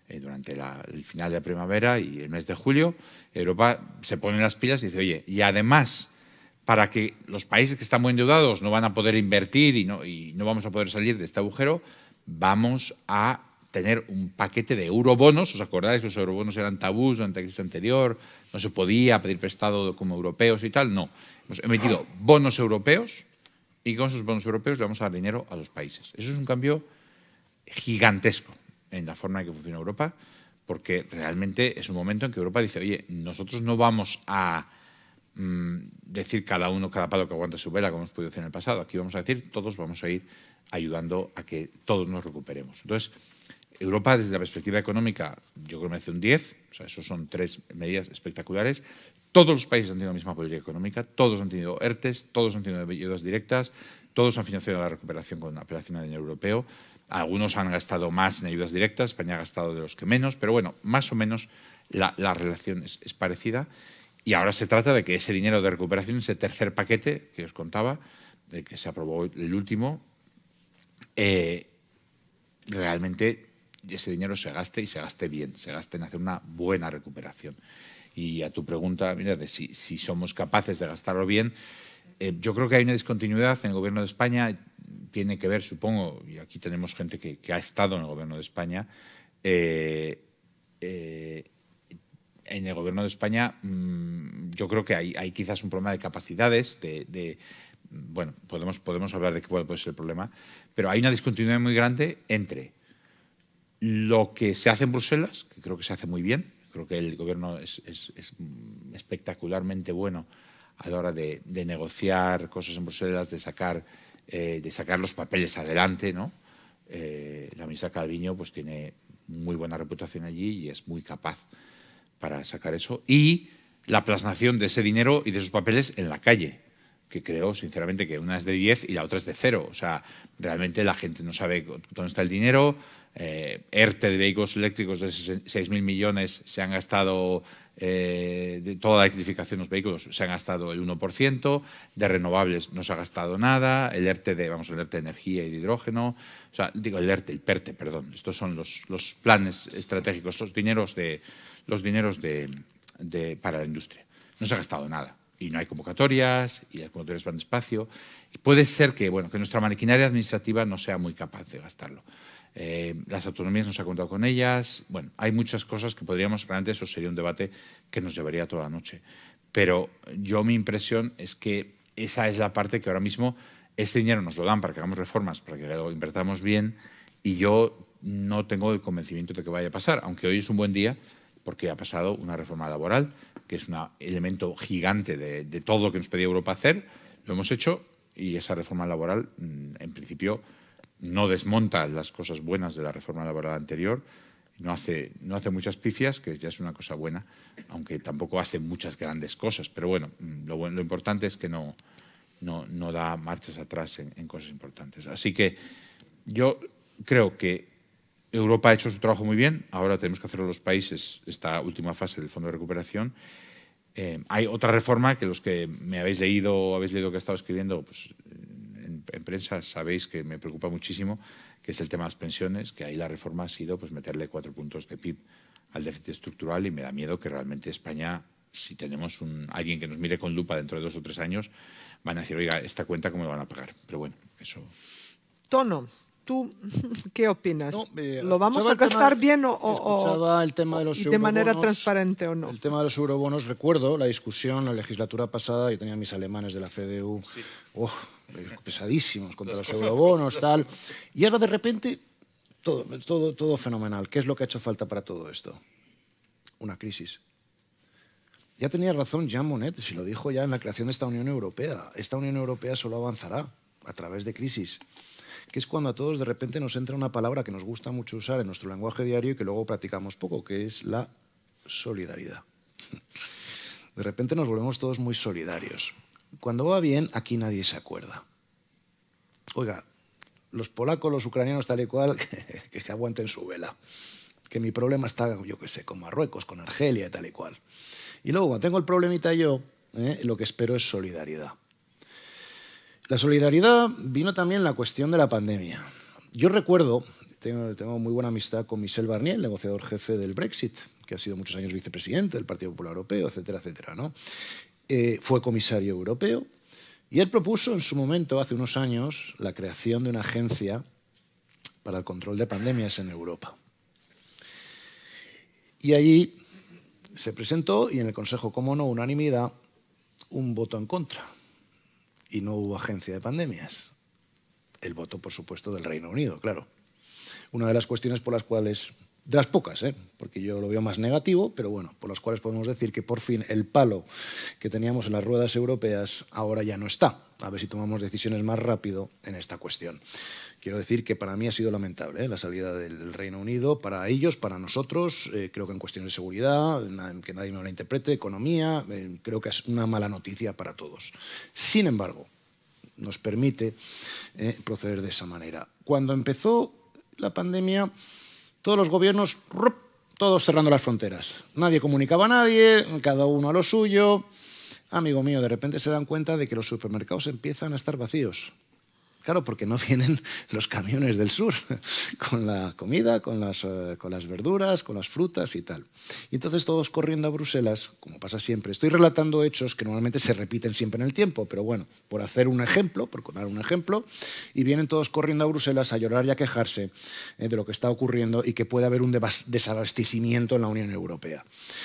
Eh, durante el final de primavera y el mes de julio, Europa se pone las pilas y dice, oye, y además, para que los países que están muy endeudados no van a poder invertir no, y no vamos a poder salir de este agujero, vamos a tener un paquete de eurobonos. ¿Os acordáis que los eurobonos eran tabús durante la crisis anterior? No se podía pedir prestado como europeos y tal. No. Hemos emitido bonos europeos y con esos bonos europeos le vamos a dar dinero a los países. Eso es un cambio gigantesco en la forma en que funciona Europa, porque realmente es un momento en que Europa dice, oye, nosotros no vamos a mm, decir cada uno, cada palo que aguanta su vela, como hemos podido decir en el pasado. Aquí vamos a decir, todos vamos a ir ayudando a que todos nos recuperemos. Entonces, Europa, desde la perspectiva económica, yo creo que merece un 10, o sea, esos son tres medidas espectaculares. Todos los países han tenido la misma política económica, todos han tenido ERTES, todos han tenido ayudas directas, todos han financiado la recuperación con apelación al dinero europeo. Algunos han gastado más en ayudas directas, España ha gastado de los que menos, pero bueno, más o menos la, relación es, parecida. Y ahora se trata de que ese dinero de recuperación, ese tercer paquete que os contaba, de que se aprobó el último, eh, realmente ese dinero se gaste y se gaste bien, se gaste en hacer una buena recuperación. Y a tu pregunta, mira, de si, somos capaces de gastarlo bien, eh, yo creo que hay una discontinuidad en el gobierno de España tiene que ver, supongo, y aquí tenemos gente que, ha estado en el gobierno de España, eh, eh, en el gobierno de España mm, yo creo que hay, quizás un problema de capacidades, de, bueno, podemos, podemos hablar de qué puede, ser el problema, pero hay una discontinuidad muy grande entre lo que se hace en Bruselas, que creo que se hace muy bien, creo que el gobierno es, espectacularmente bueno a la hora de, negociar cosas en Bruselas, de sacar eh, de sacar los papeles adelante. ¿no? Eh, la ministra Calviño pues, tiene muy buena reputación allí y es muy capaz para sacar eso. Y la plasmación de ese dinero y de esos papeles en la calle, que creo sinceramente que una es de 10 y la otra es de cero. O sea, realmente la gente no sabe dónde está el dinero. Eh, ERTE de vehículos eléctricos de 6.000 millones se han gastado eh, de toda la electrificación de los vehículos se han gastado el 1%, de renovables no se ha gastado nada, el ERTE de, vamos, el ERTE de energía y de hidrógeno, o sea, digo el ERTE, el PERTE, perdón, estos son los, planes estratégicos, los dineros, de, los dineros de, para la industria. No se ha gastado nada y no hay convocatorias y las convocatorias van despacio. Y puede ser que, bueno, que nuestra maquinaria administrativa no sea muy capaz de gastarlo. Eh, las autonomías no se ha contado con ellas. Bueno, hay muchas cosas que podríamos, realmente eso sería un debate que nos llevaría toda la noche. Pero yo mi impresión es que esa es la parte que ahora mismo ese dinero nos lo dan para que hagamos reformas, para que lo invertamos bien y yo no tengo el convencimiento de que vaya a pasar, aunque hoy es un buen día porque ha pasado una reforma laboral, que es un elemento gigante de, de todo lo que nos pedía Europa hacer, lo hemos hecho y esa reforma laboral, mm, en principio, no desmonta las cosas buenas de la reforma laboral anterior, no hace, no hace muchas pifias, que ya es una cosa buena, aunque tampoco hace muchas grandes cosas. Pero bueno, lo, lo importante es que no, no, no da marchas atrás en, en, cosas importantes. Así que yo creo que Europa ha hecho su trabajo muy bien, ahora tenemos que hacerlo los países, esta última fase del Fondo de Recuperación. Eh, hay otra reforma que los que me habéis leído o habéis leído que he estado escribiendo pues, en, en, prensa sabéis que me preocupa muchísimo, que es el tema de las pensiones, que ahí la reforma ha sido pues, meterle cuatro puntos de PIB al déficit estructural y me da miedo que realmente España, si tenemos un, alguien que nos mire con lupa dentro de dos o tres años, van a decir, oiga, esta cuenta cómo la van a pagar. Pero bueno, eso... Tono, ¿Tú qué opinas? No, eh, ¿Lo vamos a gastar tema, bien o, o, el tema de, los de manera transparente o no? El tema de los eurobonos, recuerdo la discusión la legislatura pasada, yo tenía mis alemanes de la CDU, sí. oh, pesadísimos contra los, los eurobonos, tal. Y ahora de repente, todo, todo, todo fenomenal. ¿Qué es lo que ha hecho falta para todo esto? Una crisis. Ya tenía razón Jean Monnet, si lo dijo ya en la creación de esta Unión Europea. Esta Unión Europea solo avanzará a través de crisis que es cuando a todos de repente nos entra una palabra que nos gusta mucho usar en nuestro lenguaje diario y que luego practicamos poco, que es la solidaridad. De repente nos volvemos todos muy solidarios. Cuando va bien, aquí nadie se acuerda. Oiga, los polacos, los ucranianos, tal y cual, que, que aguanten su vela. Que mi problema está, yo qué sé, con Marruecos, con Argelia tal y cual. Y luego, cuando tengo el problemita yo, eh, lo que espero es solidaridad. La solidaridad vino también la cuestión de la pandemia. Yo recuerdo, tengo, muy buena amistad con Michel Barnier, el negociador jefe del Brexit, que ha sido muchos años vicepresidente del Partido Popular Europeo, etcétera, etcétera. ¿no? Eh, fue comisario europeo y él propuso en su momento, hace unos años, la creación de una agencia para el control de pandemias en Europa. Y allí se presentó y en el Consejo, como no, unanimidad, un voto en contra y no hubo agencia de pandemias. El voto, por supuesto, del Reino Unido, claro. Una de las cuestiones por las cuales, de las pocas, ¿eh? porque yo lo veo más negativo, pero bueno, por las cuales podemos decir que por fin el palo que teníamos en las ruedas europeas ahora ya no está. A ver si tomamos decisiones más rápido en esta cuestión. Quiero decir que para mí ha sido lamentable ¿eh? la salida del Reino Unido, para ellos, para nosotros, eh, creo que en cuestiones de seguridad, que nadie me lo interprete, economía, creo que es una mala noticia para todos. Sin embargo, nos permite proceder de esa manera. Cuando empezó la pandemia, todos los gobiernos, todos cerrando las fronteras. Nadie comunicaba a nadie, cada uno a lo suyo. Amigo mío, de repente se dan cuenta de que los supermercados empiezan a estar vacíos. Claro, porque no vienen los camiones del sur con la comida, con las, uh, con las verduras, con las frutas y tal. Y entonces todos corriendo a Bruselas, como pasa siempre. Estoy relatando hechos que normalmente se repiten siempre en el tiempo, pero bueno, por hacer un ejemplo, por dar un ejemplo, y vienen todos corriendo a Bruselas a llorar y a quejarse eh, de lo que está ocurriendo y que puede haber un desabastecimiento en la Unión Europea.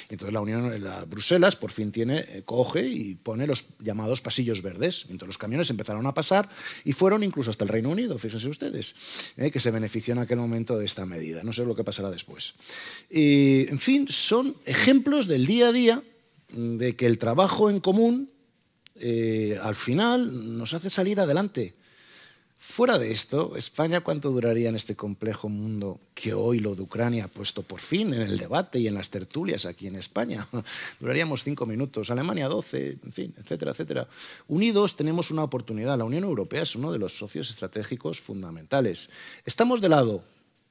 Y entonces la Unión, la Bruselas por fin tiene, eh, coge y pone los llamados pasillos verdes. Entonces los camiones empezaron a pasar y fueron incluso hasta el Reino Unido, fíjense ustedes, eh, que se benefició en aquel momento de esta medida. No sé lo que pasará después. Y, en fin, son ejemplos del día a día de que el trabajo en común eh, al final nos hace salir adelante. Fuera de esto, España, ¿cuánto duraría en este complejo mundo que hoy lo de Ucrania ha puesto por fin en el debate y en las tertulias aquí en España? Duraríamos cinco minutos, Alemania doce, en fin, etcétera, etcétera. Unidos tenemos una oportunidad. La Unión Europea es uno de los socios estratégicos fundamentales. Estamos de lado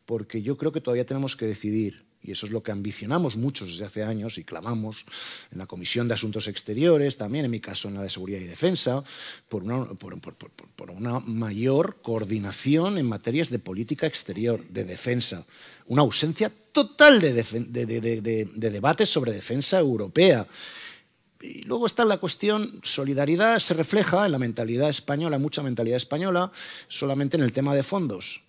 porque yo creo que todavía tenemos que decidir y eso es lo que ambicionamos muchos desde hace años y clamamos en la Comisión de Asuntos Exteriores, también en mi caso en la de Seguridad y Defensa, por una, por, por, por una mayor coordinación en materias de política exterior, de defensa, una ausencia total de, de, de, de debates sobre defensa europea. Y luego está la cuestión, solidaridad se refleja en la mentalidad española, mucha mentalidad española, solamente en el tema de fondos.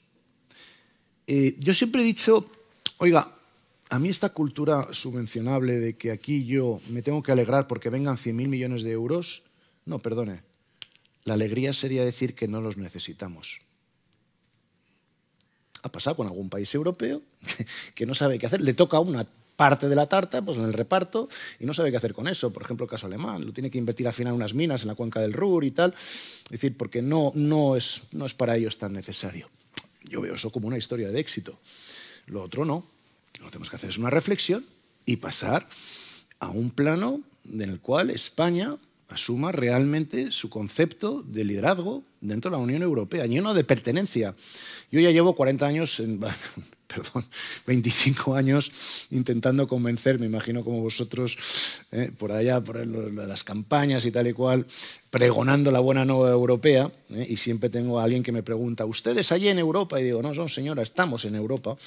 Eh, yo siempre he dicho, oiga, a mí esta cultura subvencionable de que aquí yo me tengo que alegrar porque vengan 100.000 millones de euros, no, perdone. La alegría sería decir que no los necesitamos. Ha pasado con algún país europeo que no sabe qué hacer. Le toca una parte de la tarta pues en el reparto y no sabe qué hacer con eso. Por ejemplo, el caso alemán, lo tiene que invertir al final en unas minas en la cuenca del Ruhr y tal. Es decir, porque no, no, es, no es para ellos tan necesario. Yo veo eso como una historia de éxito. Lo otro no. Lo que tenemos que hacer es una reflexión y pasar a un plano en el cual España asuma realmente su concepto de liderazgo dentro de la Unión Europea, y no de pertenencia. Yo ya llevo 40 años, en, perdón, 25 años intentando convencer, me imagino como vosotros, eh, por allá, por las campañas y tal y cual, pregonando la buena nueva europea, ¿eh? y siempre tengo a alguien que me pregunta, ¿ustedes allí en Europa? Y digo, no, no, señora, estamos en Europa.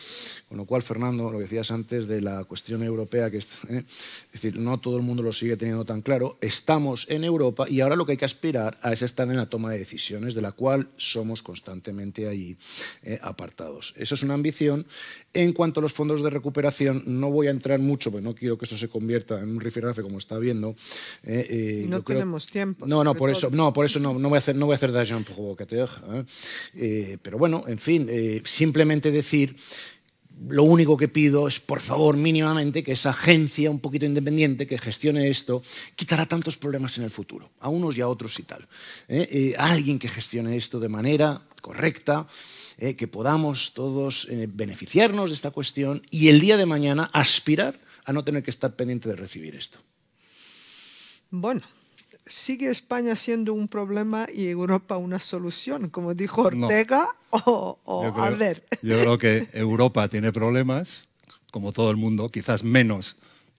Con lo cual, Fernando, lo que decías antes de la cuestión europea, que es, ¿eh? decir, no todo el mundo lo sigue teniendo tan claro, estamos en Europa y ahora lo que hay que aspirar a es estar en la toma de decisiones, de la cual somos constantemente allí ¿eh? apartados. Eso es una ambición. En cuanto a los fondos de recuperación, no voy a entrar mucho, porque no quiero que esto se convierta en un rifirrafe como está viendo. no tenemos tiempo. No, no, por eso, no, por eso no, no voy a hacer, no voy a hacer d'agent provocateur. ¿eh? Eh, pero bueno, en fin, eh, simplemente decir lo único que pido es, por favor, mínimamente, que esa agencia un poquito independiente que gestione esto quitará tantos problemas en el futuro, a unos y a otros y tal. alguien que gestione esto de manera correcta, que podamos todos beneficiarnos de esta cuestión y el día de mañana aspirar a no tener que estar pendiente de recibir esto. Bueno, ¿sigue España siendo un problema y Europa una solución, como dijo Ortega? O, a ver. Yo creo que Europa tiene problemas, como todo el mundo, quizás menos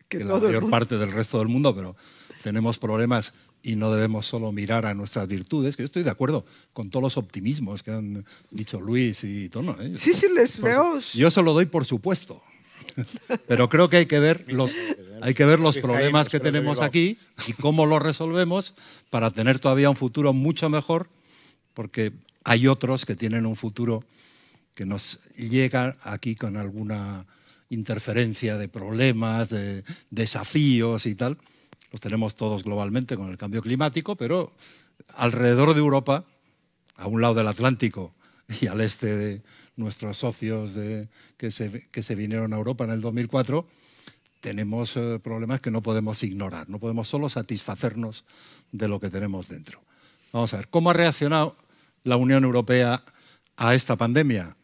que, la mayor parte del resto del mundo, pero tenemos problemas y no debemos solo mirar a nuestras virtudes, que yo estoy de acuerdo con todos los optimismos que han dicho Luis y todo. ¿eh? Sí, sí, les veo. Yo se lo doy por supuesto. Pero creo que hay que ver los, hay que ver los problemas que tenemos aquí y cómo los resolvemos para tener todavía un futuro mucho mejor, porque hay otros que tienen un futuro que nos llega aquí con alguna interferencia de problemas, de desafíos y tal. Los tenemos todos globalmente con el cambio climático, pero alrededor de Europa, a un lado del Atlántico y al este de, nuestros socios que, se, que se vinieron a Europa en el 2004, tenemos eh, problemas que no podemos ignorar, no podemos solo satisfacernos de lo que tenemos dentro. Vamos a ver, ¿cómo ha reaccionado la Unión Europea a esta pandemia?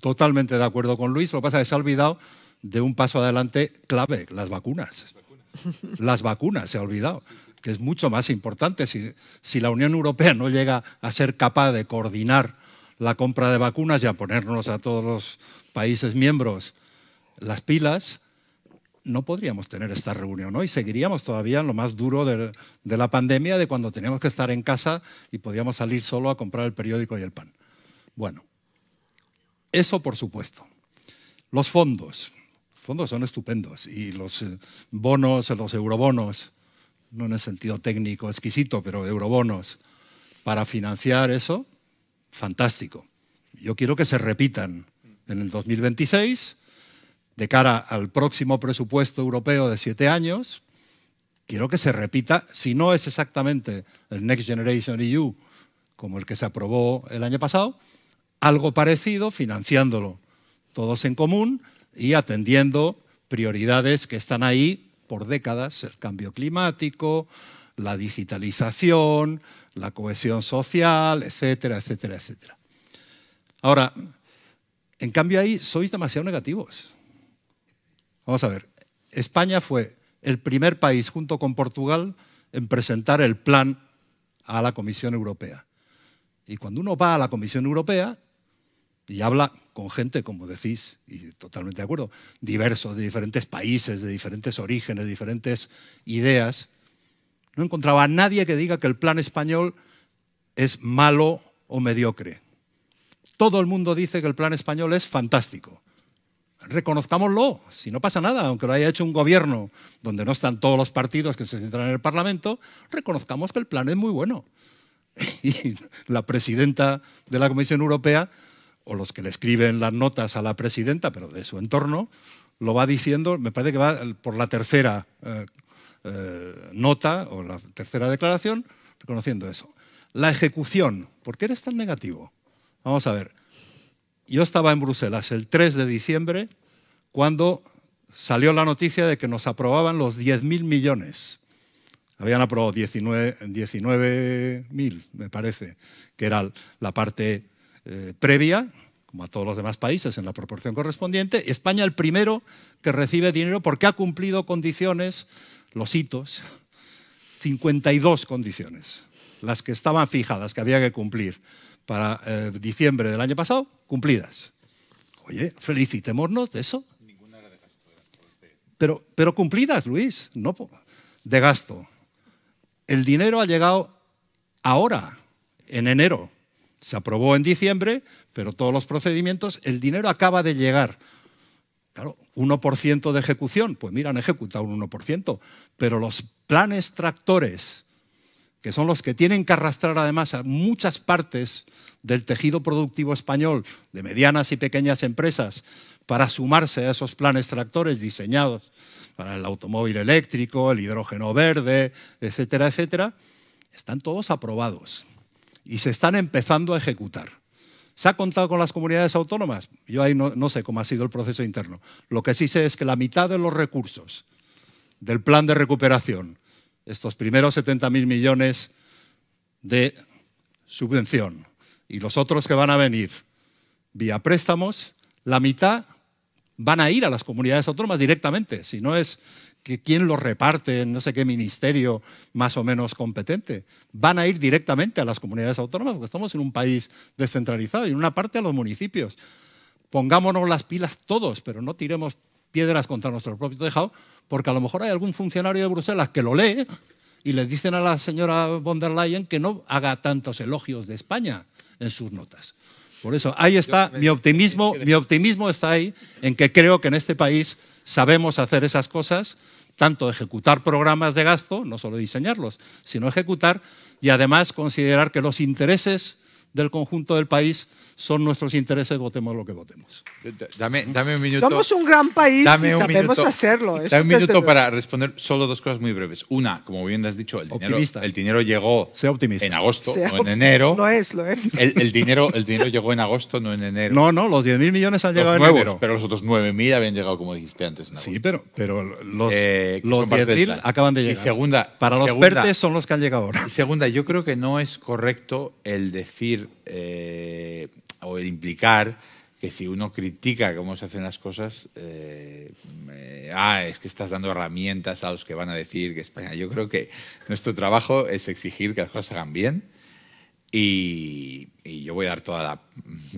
Totalmente de acuerdo con Luis, lo que pasa es que se ha olvidado de un paso adelante clave, las vacunas. Las vacunas se ha olvidado, que es mucho más importante. Si, si la Unión Europea no llega a ser capaz de coordinar la compra de vacunas y a ponernos a todos los países miembros las pilas, no podríamos tener esta reunión hoy. Seguiríamos todavía en lo más duro de, la pandemia, de cuando teníamos que estar en casa y podíamos salir solo a comprar el periódico y el pan. Bueno, eso por supuesto. Los fondos. Los fondos son estupendos y los eh, bonos, los eurobonos, no en el sentido técnico exquisito, pero eurobonos, para financiar eso, fantástico. Yo quiero que se repitan en el 2026, de cara al próximo presupuesto europeo de siete años, quiero que se repita, si no es exactamente el Next Generation EU como el que se aprobó el año pasado, algo parecido, financiándolo todos en común y atendiendo prioridades que están ahí por décadas, el cambio climático, la digitalización, la cohesión social, etcétera, etcétera, etcétera. Ahora, en cambio ahí sois demasiado negativos. Vamos a ver, España fue el primer país junto con Portugal en presentar el plan a la Comisión Europea. Y cuando uno va a la Comisión Europea y habla con gente, como decís, y totalmente de acuerdo, diversos, de diferentes países, de diferentes orígenes, de diferentes ideas, no encontraba a nadie que diga que el plan español es malo o mediocre. Todo el mundo dice que el plan español es fantástico. Reconozcámoslo, si no pasa nada, aunque lo haya hecho un gobierno donde no están todos los partidos que se centran en el Parlamento, reconozcamos que el plan es muy bueno. Y la presidenta de la Comisión Europea, o los que le escriben las notas a la presidenta, pero de su entorno, lo va diciendo, me parece que va por la tercera eh, eh, nota o la tercera declaración reconociendo eso. La ejecución, ¿por qué eres tan negativo? Vamos a ver. Yo estaba en Bruselas el 3 de diciembre cuando salió la noticia de que nos aprobaban los 10.000 millones. Habían aprobado 19.000, me parece, que era la parte eh, previa, como a todos los demás países, en la proporción correspondiente. España el primero que recibe dinero porque ha cumplido condiciones, los hitos, 52 condiciones, las que estaban fijadas, que había que cumplir para eh, diciembre del año pasado, cumplidas. Oye, felicitémonos de eso. Pero, pero cumplidas, Luis, no de gasto. El dinero ha llegado ahora, en enero. Se aprobó en diciembre, pero todos los procedimientos, el dinero acaba de llegar. Claro, 1% de ejecución, pues mira, han ejecutado un 1%, pero los planes tractores, que son los que tienen que arrastrar además a muchas partes del tejido productivo español, de medianas y pequeñas empresas, para sumarse a esos planes tractores diseñados para el automóvil eléctrico, el hidrógeno verde, etcétera, etcétera, están todos aprobados y se están empezando a ejecutar. ¿Se ha contado con las comunidades autónomas? Yo ahí no, no, sé cómo ha sido el proceso interno. Lo que sí sé es que la mitad de los recursos del plan de recuperación, estos primeros 70.000 millones de subvención y los otros que van a venir vía préstamos, la mitad van a ir a las comunidades autónomas directamente, si no es que quién los reparte en no sé qué ministerio más o menos competente. Van a ir directamente a las comunidades autónomas porque estamos en un país descentralizado y en una parte a los municipios. Pongámonos las pilas todos, pero no tiremos piedras contra nuestro propio tejado, porque a lo mejor hay algún funcionario de Bruselas que lo lee y le dicen a la señora von der Leyen que no haga tantos elogios de España en sus notas. Por eso, ahí está mi optimismo, mi optimismo está ahí en que creo que en este país sabemos hacer esas cosas, tanto ejecutar programas de gasto, no solo diseñarlos, sino ejecutar y además considerar que los intereses del conjunto del país son nuestros intereses, votemos lo que votemos. Dame, dame un minuto. Somos un gran país y sabemos hacerlo. Dame un minuto para responder solo dos cosas muy breves. Una, como bien has dicho, el dinero, el dinero llegó en agosto, no en enero. Lo es, lo es. El, dinero, el dinero llegó en agosto, no en enero. No, no, los 10.000 millones han llegado en enero. Pero los otros 9.000 habían llegado, como dijiste antes. Sí, pero, pero los, eh, los 10.000 acaban de llegar. Y segunda, para los segunda, son los que han llegado ahora. Y segunda, yo creo que no es correcto el decir eh, o el implicar que si uno critica cómo se hacen las cosas, eh, ah, es que estás dando herramientas a los que van a decir que España. Yo creo que nuestro trabajo es exigir que las cosas se hagan bien y, yo voy a dar toda la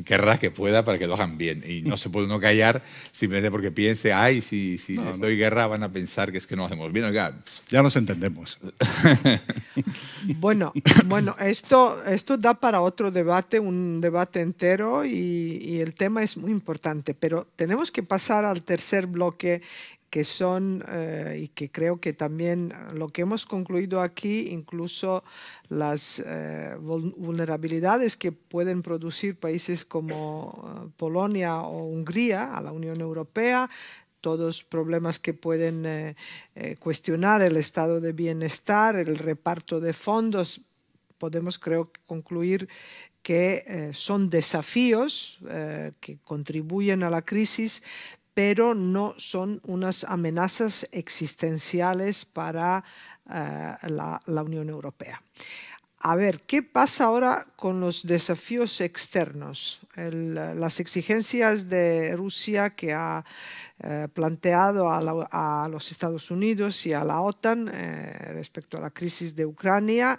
guerra que pueda para que lo hagan bien. Y no se puede uno callar simplemente porque piense, ay, si, si les doy guerra van a pensar que es que no hacemos bien. Oiga, ya nos entendemos. bueno, bueno esto, esto da para otro debate, un debate entero y, y el tema es muy importante, pero tenemos que pasar al tercer bloque que son, eh, y que creo que también lo que hemos concluido aquí, incluso las eh, vulnerabilidades que pueden producir países como eh, Polonia o Hungría a la Unión Europea, todos problemas que pueden cuestionar el estado de bienestar, el reparto de fondos, podemos creo concluir que son desafíos que contribuyen a la crisis, pero no son unas amenazas existenciales para eh, la, Unión Europea. A ver, ¿qué pasa ahora con los desafíos externos? las exigencias de Rusia que ha eh, planteado a, los Estados Unidos y a la OTAN eh, respecto a la crisis de Ucrania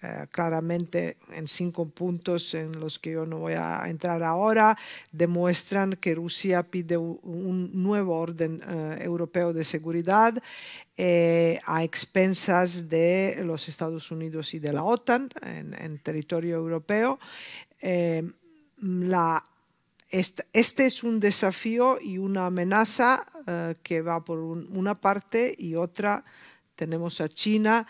eh, claramente en cinco puntos en los que yo no voy a entrar ahora, demuestran que Rusia pide un nuevo orden eh, europeo de seguridad eh, a expensas de los Estados Unidos y de la OTAN en, territorio europeo. Este, es un desafío y una amenaza que va por una parte y otra tenemos a China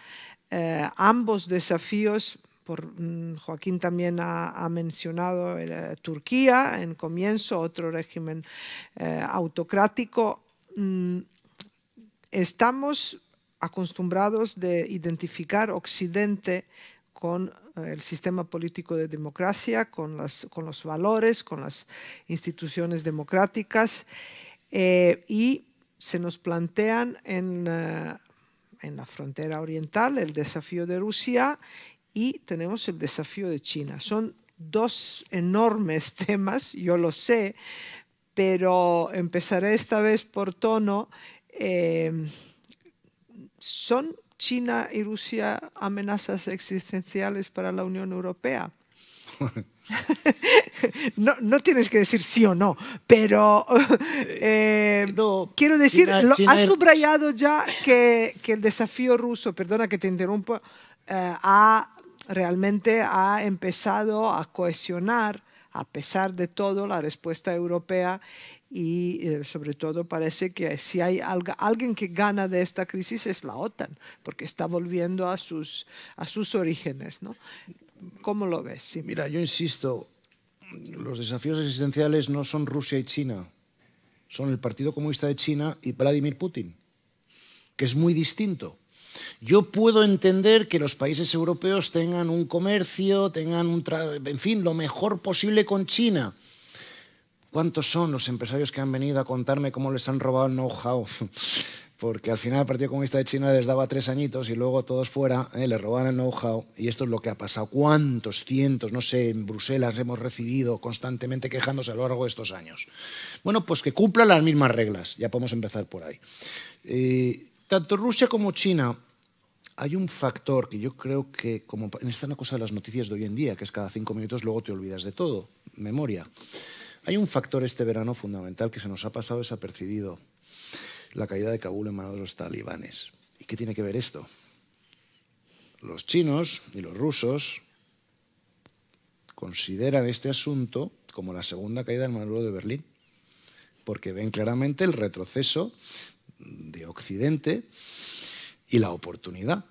eh, ambos desafíos, por, mm, Joaquín también ha, mencionado eh, Turquía en comienzo, otro régimen eh, autocrático. Mm, estamos acostumbrados de identificar Occidente con el sistema político de democracia, con, las, con los valores, con las instituciones democráticas y se nos plantean en en la frontera oriental, el desafío de Rusia y tenemos el desafío de China. Son dos enormes temas, yo lo sé, pero empezaré esta vez por tono. Eh, ¿Son China y Rusia amenazas existenciales para la Unión Europea? no, no, tienes que decir sí o no, pero eh, quiero decir, has subrayado ya que, que, el desafío ruso, perdona que te interrumpa, eh, ha, realmente ha empezado a cohesionar, a pesar de todo, la respuesta europea y eh, sobre todo parece que si hay alguien que gana de esta crisis es la OTAN, porque está volviendo a sus, a sus orígenes. ¿no? ¿Cómo lo ves? Mira, yo insisto, los desafíos existenciales no son Rusia y China, son el Partido Comunista de China y Vladimir Putin, que es muy distinto. Yo puedo entender que los países europeos tengan un comercio, tengan un, en fin, lo mejor posible con China. ¿Cuántos son los empresarios que han venido a contarme cómo les han robado el know-how? Porque al final el Partido Comunista de China les daba tres añitos y luego todos fuera eh, le robaban el know-how y esto es lo que ha pasado. ¿Cuántos cientos, no sé, en Bruselas hemos recibido constantemente quejándose a lo largo de estos años? Bueno, pues que cumplan las mismas reglas, ya podemos empezar por ahí. Eh, tanto Rusia como China hay un factor que yo creo que, como en esta cosa de las noticias de hoy en día, que es cada cinco minutos luego te olvidas de todo, memoria. Hay un factor este verano fundamental que se nos ha pasado desapercibido la caída de Kabul en manos de los talibanes. ¿Y qué tiene que ver esto? Los chinos y los rusos consideran este asunto como la segunda caída del muro de Berlín, porque ven claramente el retroceso de Occidente y la oportunidad.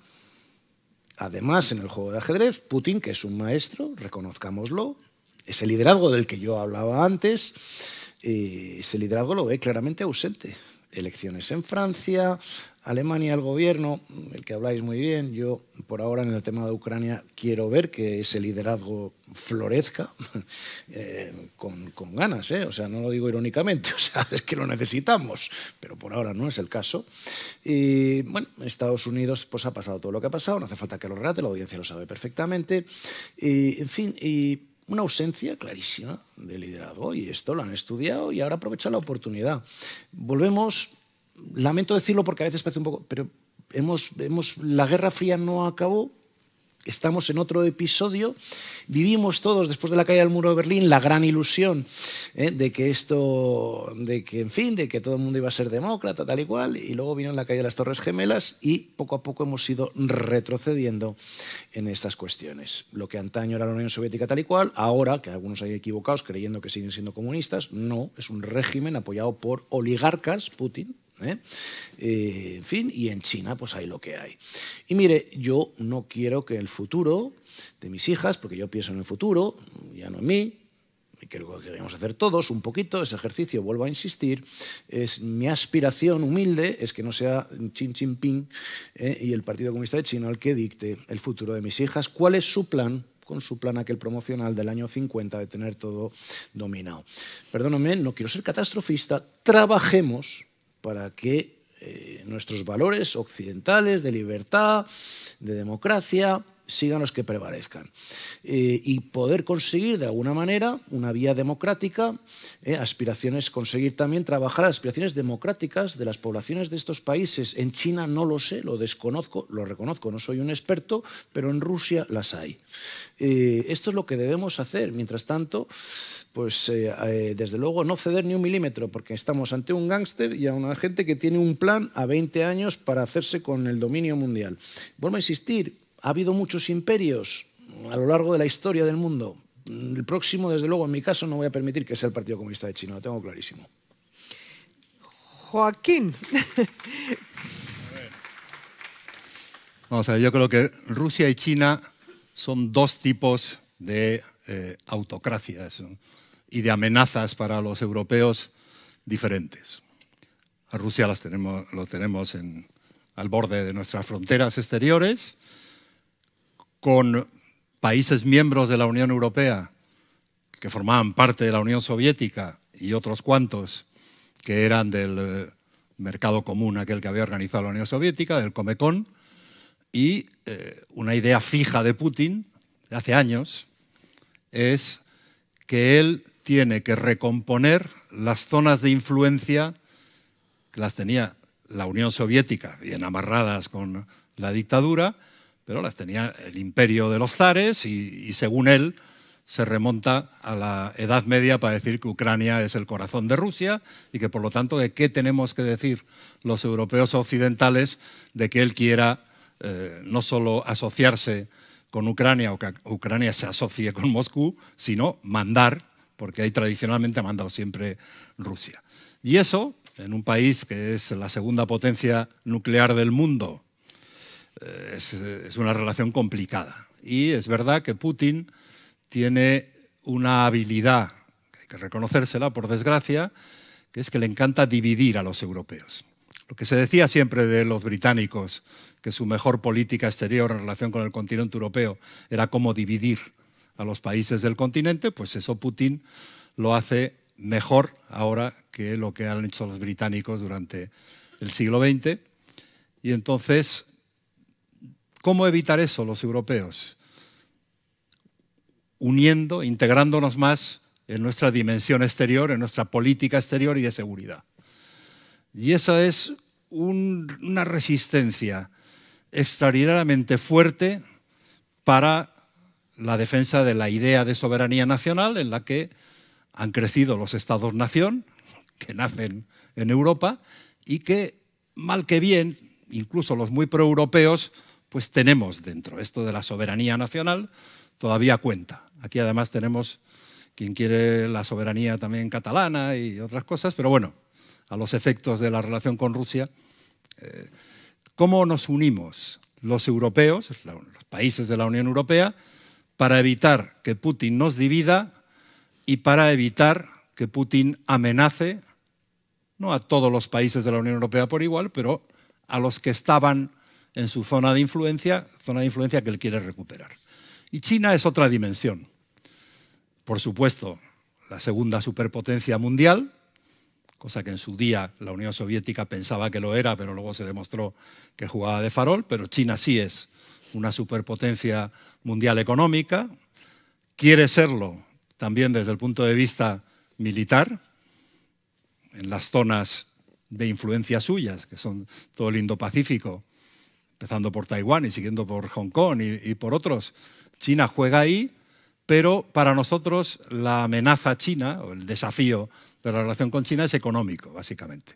Además, en el juego de ajedrez, Putin, que es un maestro, reconozcámoslo, ese liderazgo del que yo hablaba antes, eh, ese liderazgo lo ve claramente ausente elecciones en Francia, Alemania, el gobierno, el que habláis muy bien, yo por ahora en el tema de Ucrania quiero ver que ese liderazgo florezca eh, con, ganas, ¿eh? o sea, no lo digo irónicamente, o sea, es que lo necesitamos, pero por ahora no es el caso. Y bueno, Estados Unidos pues ha pasado todo lo que ha pasado, no hace falta que lo relate, la audiencia lo sabe perfectamente, y en fin, y una ausencia clarísima de liderazgo y esto lo han estudiado y ahora aprovechan la oportunidad. Volvemos, lamento decirlo porque a veces parece un poco, pero hemos, hemos, la Guerra Fría no acabó, estamos en otro episodio. Vivimos todos, después de la caída del muro de Berlín, la gran ilusión ¿eh? de que esto, de que, en fin, de que todo el mundo iba a ser demócrata, tal y cual, y luego vino la caída de las Torres Gemelas y poco a poco hemos ido retrocediendo en estas cuestiones. Lo que antaño era la Unión Soviética tal y cual, ahora, que algunos hay equivocados creyendo que siguen siendo comunistas, no, es un régimen apoyado por oligarcas, Putin, ¿eh? Eh, en fin, y en China pues hay lo que hay. Y mire, yo no quiero que el futuro de mis hijas, porque yo pienso en el futuro, ya no en mí, y que lo que queremos hacer todos, un poquito, ese ejercicio, vuelvo a insistir, es mi aspiración humilde, es que no sea Xi Jinping ¿eh? y el Partido Comunista de China el que dicte el futuro de mis hijas, cuál es su plan con su plan aquel promocional del año 50 de tener todo dominado. Perdóname, no quiero ser catastrofista, trabajemos para que eh, nuestros valores occidentales de libertad, de democracia, sigan los que prevalezcan. Eh, y poder conseguir de alguna manera una vía democrática, eh, aspiraciones, conseguir también trabajar aspiraciones democráticas de las poblaciones de estos países. En China no lo sé, lo desconozco, lo reconozco, no soy un experto, pero en Rusia las hay. Eh, esto es lo que debemos hacer. Mientras tanto, pues desde luego no ceder ni un milímetro, porque estamos ante un gángster y a una gente que tiene un plan a 20 años para hacerse con el dominio mundial. Vuelvo a insistir, ha habido muchos imperios a lo largo de la historia del mundo. El próximo, desde luego, en mi caso, no voy a permitir que sea el Partido Comunista de China, lo tengo clarísimo. Joaquín. Vamos a ver, yo creo que Rusia y China son dos tipos de eh, autocracias y de amenazas para los europeos diferentes. A Rusia las tenemos, lo tenemos en, al borde de nuestras fronteras exteriores con países miembros de la Unión Europea que formaban parte de la Unión Soviética y otros cuantos que eran del eh, mercado común, aquel que había organizado la Unión Soviética, del Comecon, y eh, una idea fija de Putin de hace años, es que él tiene que recomponer las zonas de influencia que las tenía la Unión Soviética, bien amarradas con la dictadura, pero las tenía el imperio de los zares y, según él se remonta a la Edad Media para decir que Ucrania es el corazón de Rusia y que por lo tanto, ¿qué tenemos que decir los europeos occidentales de que él quiera eh, no solo asociarse con Ucrania o que Ucrania se asocie con Moscú, sino mandar, porque ahí tradicionalmente ha mandado siempre Rusia. Y eso, en un país que es la segunda potencia nuclear del mundo, eh, es, una relación complicada. Y es verdad que Putin tiene una habilidad, que hay que reconocérsela por desgracia, que es que le encanta dividir a los europeos. Lo que se decía siempre de los británicos, que su mejor política exterior en relación con el continente europeo era cómo dividir a los países del continente, pues eso Putin lo hace mejor ahora que lo que han hecho los británicos durante el siglo XX. Y entonces, ¿cómo evitar eso los europeos? Uniendo, integrándonos más en nuestra dimensión exterior, en nuestra política exterior y de seguridad. Y esa es una resistencia extraordinariamente fuerte para la defensa de la idea de soberanía nacional en la que han crecido los estados-nación, que nacen en Europa y que, mal que bien, incluso los muy proeuropeos, pues tenemos dentro. Esto de la soberanía nacional todavía cuenta. Aquí además tenemos quien quiere la soberanía también catalana y otras cosas, pero bueno, a los efectos de la relación con Rusia, eh, ¿cómo nos unimos los europeos, los países de la Unión Europea, para evitar que Putin nos divida y para evitar que Putin amenace, no a todos los países de la Unión Europea por igual, pero a los que estaban en su zona de influencia, zona de influencia que él quiere recuperar. Y China es otra dimensión. Por supuesto, la segunda superpotencia mundial, cosa que en su día la Unión Soviética pensaba que lo era, pero luego se demostró que jugaba de farol, pero China sí es una superpotencia mundial económica, quiere serlo también desde el punto de vista militar, en las zonas de influencia suyas, que son todo el Indo-Pacífico, empezando por Taiwán y siguiendo por Hong Kong y, por otros. China juega ahí, pero para nosotros la amenaza china, o el desafío de la relación con China es económico, básicamente.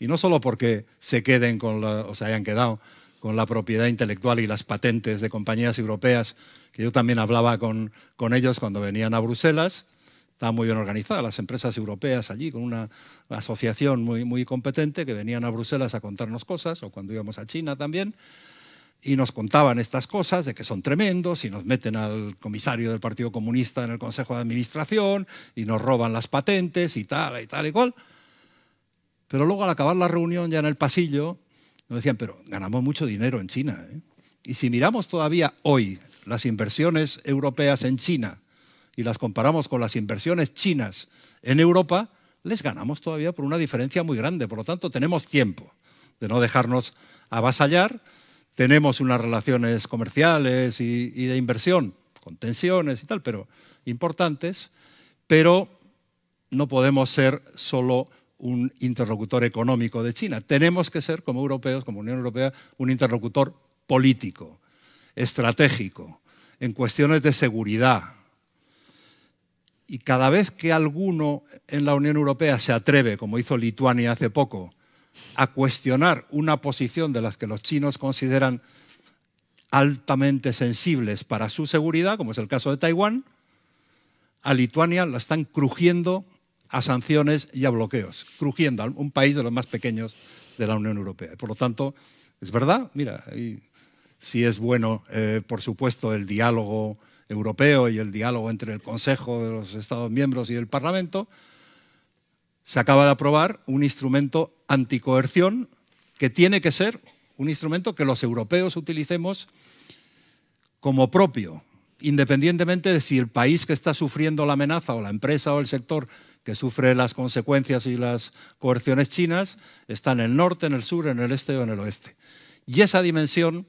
Y no solo porque se queden con o se hayan quedado con la propiedad intelectual y las patentes de compañías europeas, que yo también hablaba con, con ellos cuando venían a Bruselas. Estaban muy bien organizadas las empresas europeas allí, con una asociación muy, muy competente que venían a Bruselas a contarnos cosas, o cuando íbamos a China también y nos contaban estas cosas de que son tremendos y nos meten al comisario del Partido Comunista en el Consejo de Administración y nos roban las patentes y tal y tal y cual. Pero luego al acabar la reunión ya en el pasillo nos decían, pero ganamos mucho dinero en China. ¿eh? Y si miramos todavía hoy las inversiones europeas en China y las comparamos con las inversiones chinas en Europa, les ganamos todavía por una diferencia muy grande. Por lo tanto, tenemos tiempo de no dejarnos avasallar. Tenemos unas relaciones comerciales y, de inversión con tensiones y tal, pero importantes, pero no podemos ser solo un interlocutor económico de China. Tenemos que ser, como europeos, como Unión Europea, un interlocutor político, estratégico, en cuestiones de seguridad. Y cada vez que alguno en la Unión Europea se atreve, como hizo Lituania hace poco, a cuestionar una posición de las que los chinos consideran altamente sensibles para su seguridad, como es el caso de Taiwán, a Lituania la están crujiendo a sanciones y a bloqueos, crujiendo a un país de los más pequeños de la Unión Europea. Por lo tanto, es verdad, mira, si es bueno, eh, por supuesto, el diálogo europeo y el diálogo entre el Consejo de los Estados miembros y el Parlamento, se acaba de aprobar un instrumento anticoerción que tiene que ser un instrumento que los europeos utilicemos como propio, independientemente de si el país que está sufriendo la amenaza o la empresa o el sector que sufre las consecuencias y las coerciones chinas está en el norte, en el sur, en el este o en el oeste. Y esa dimensión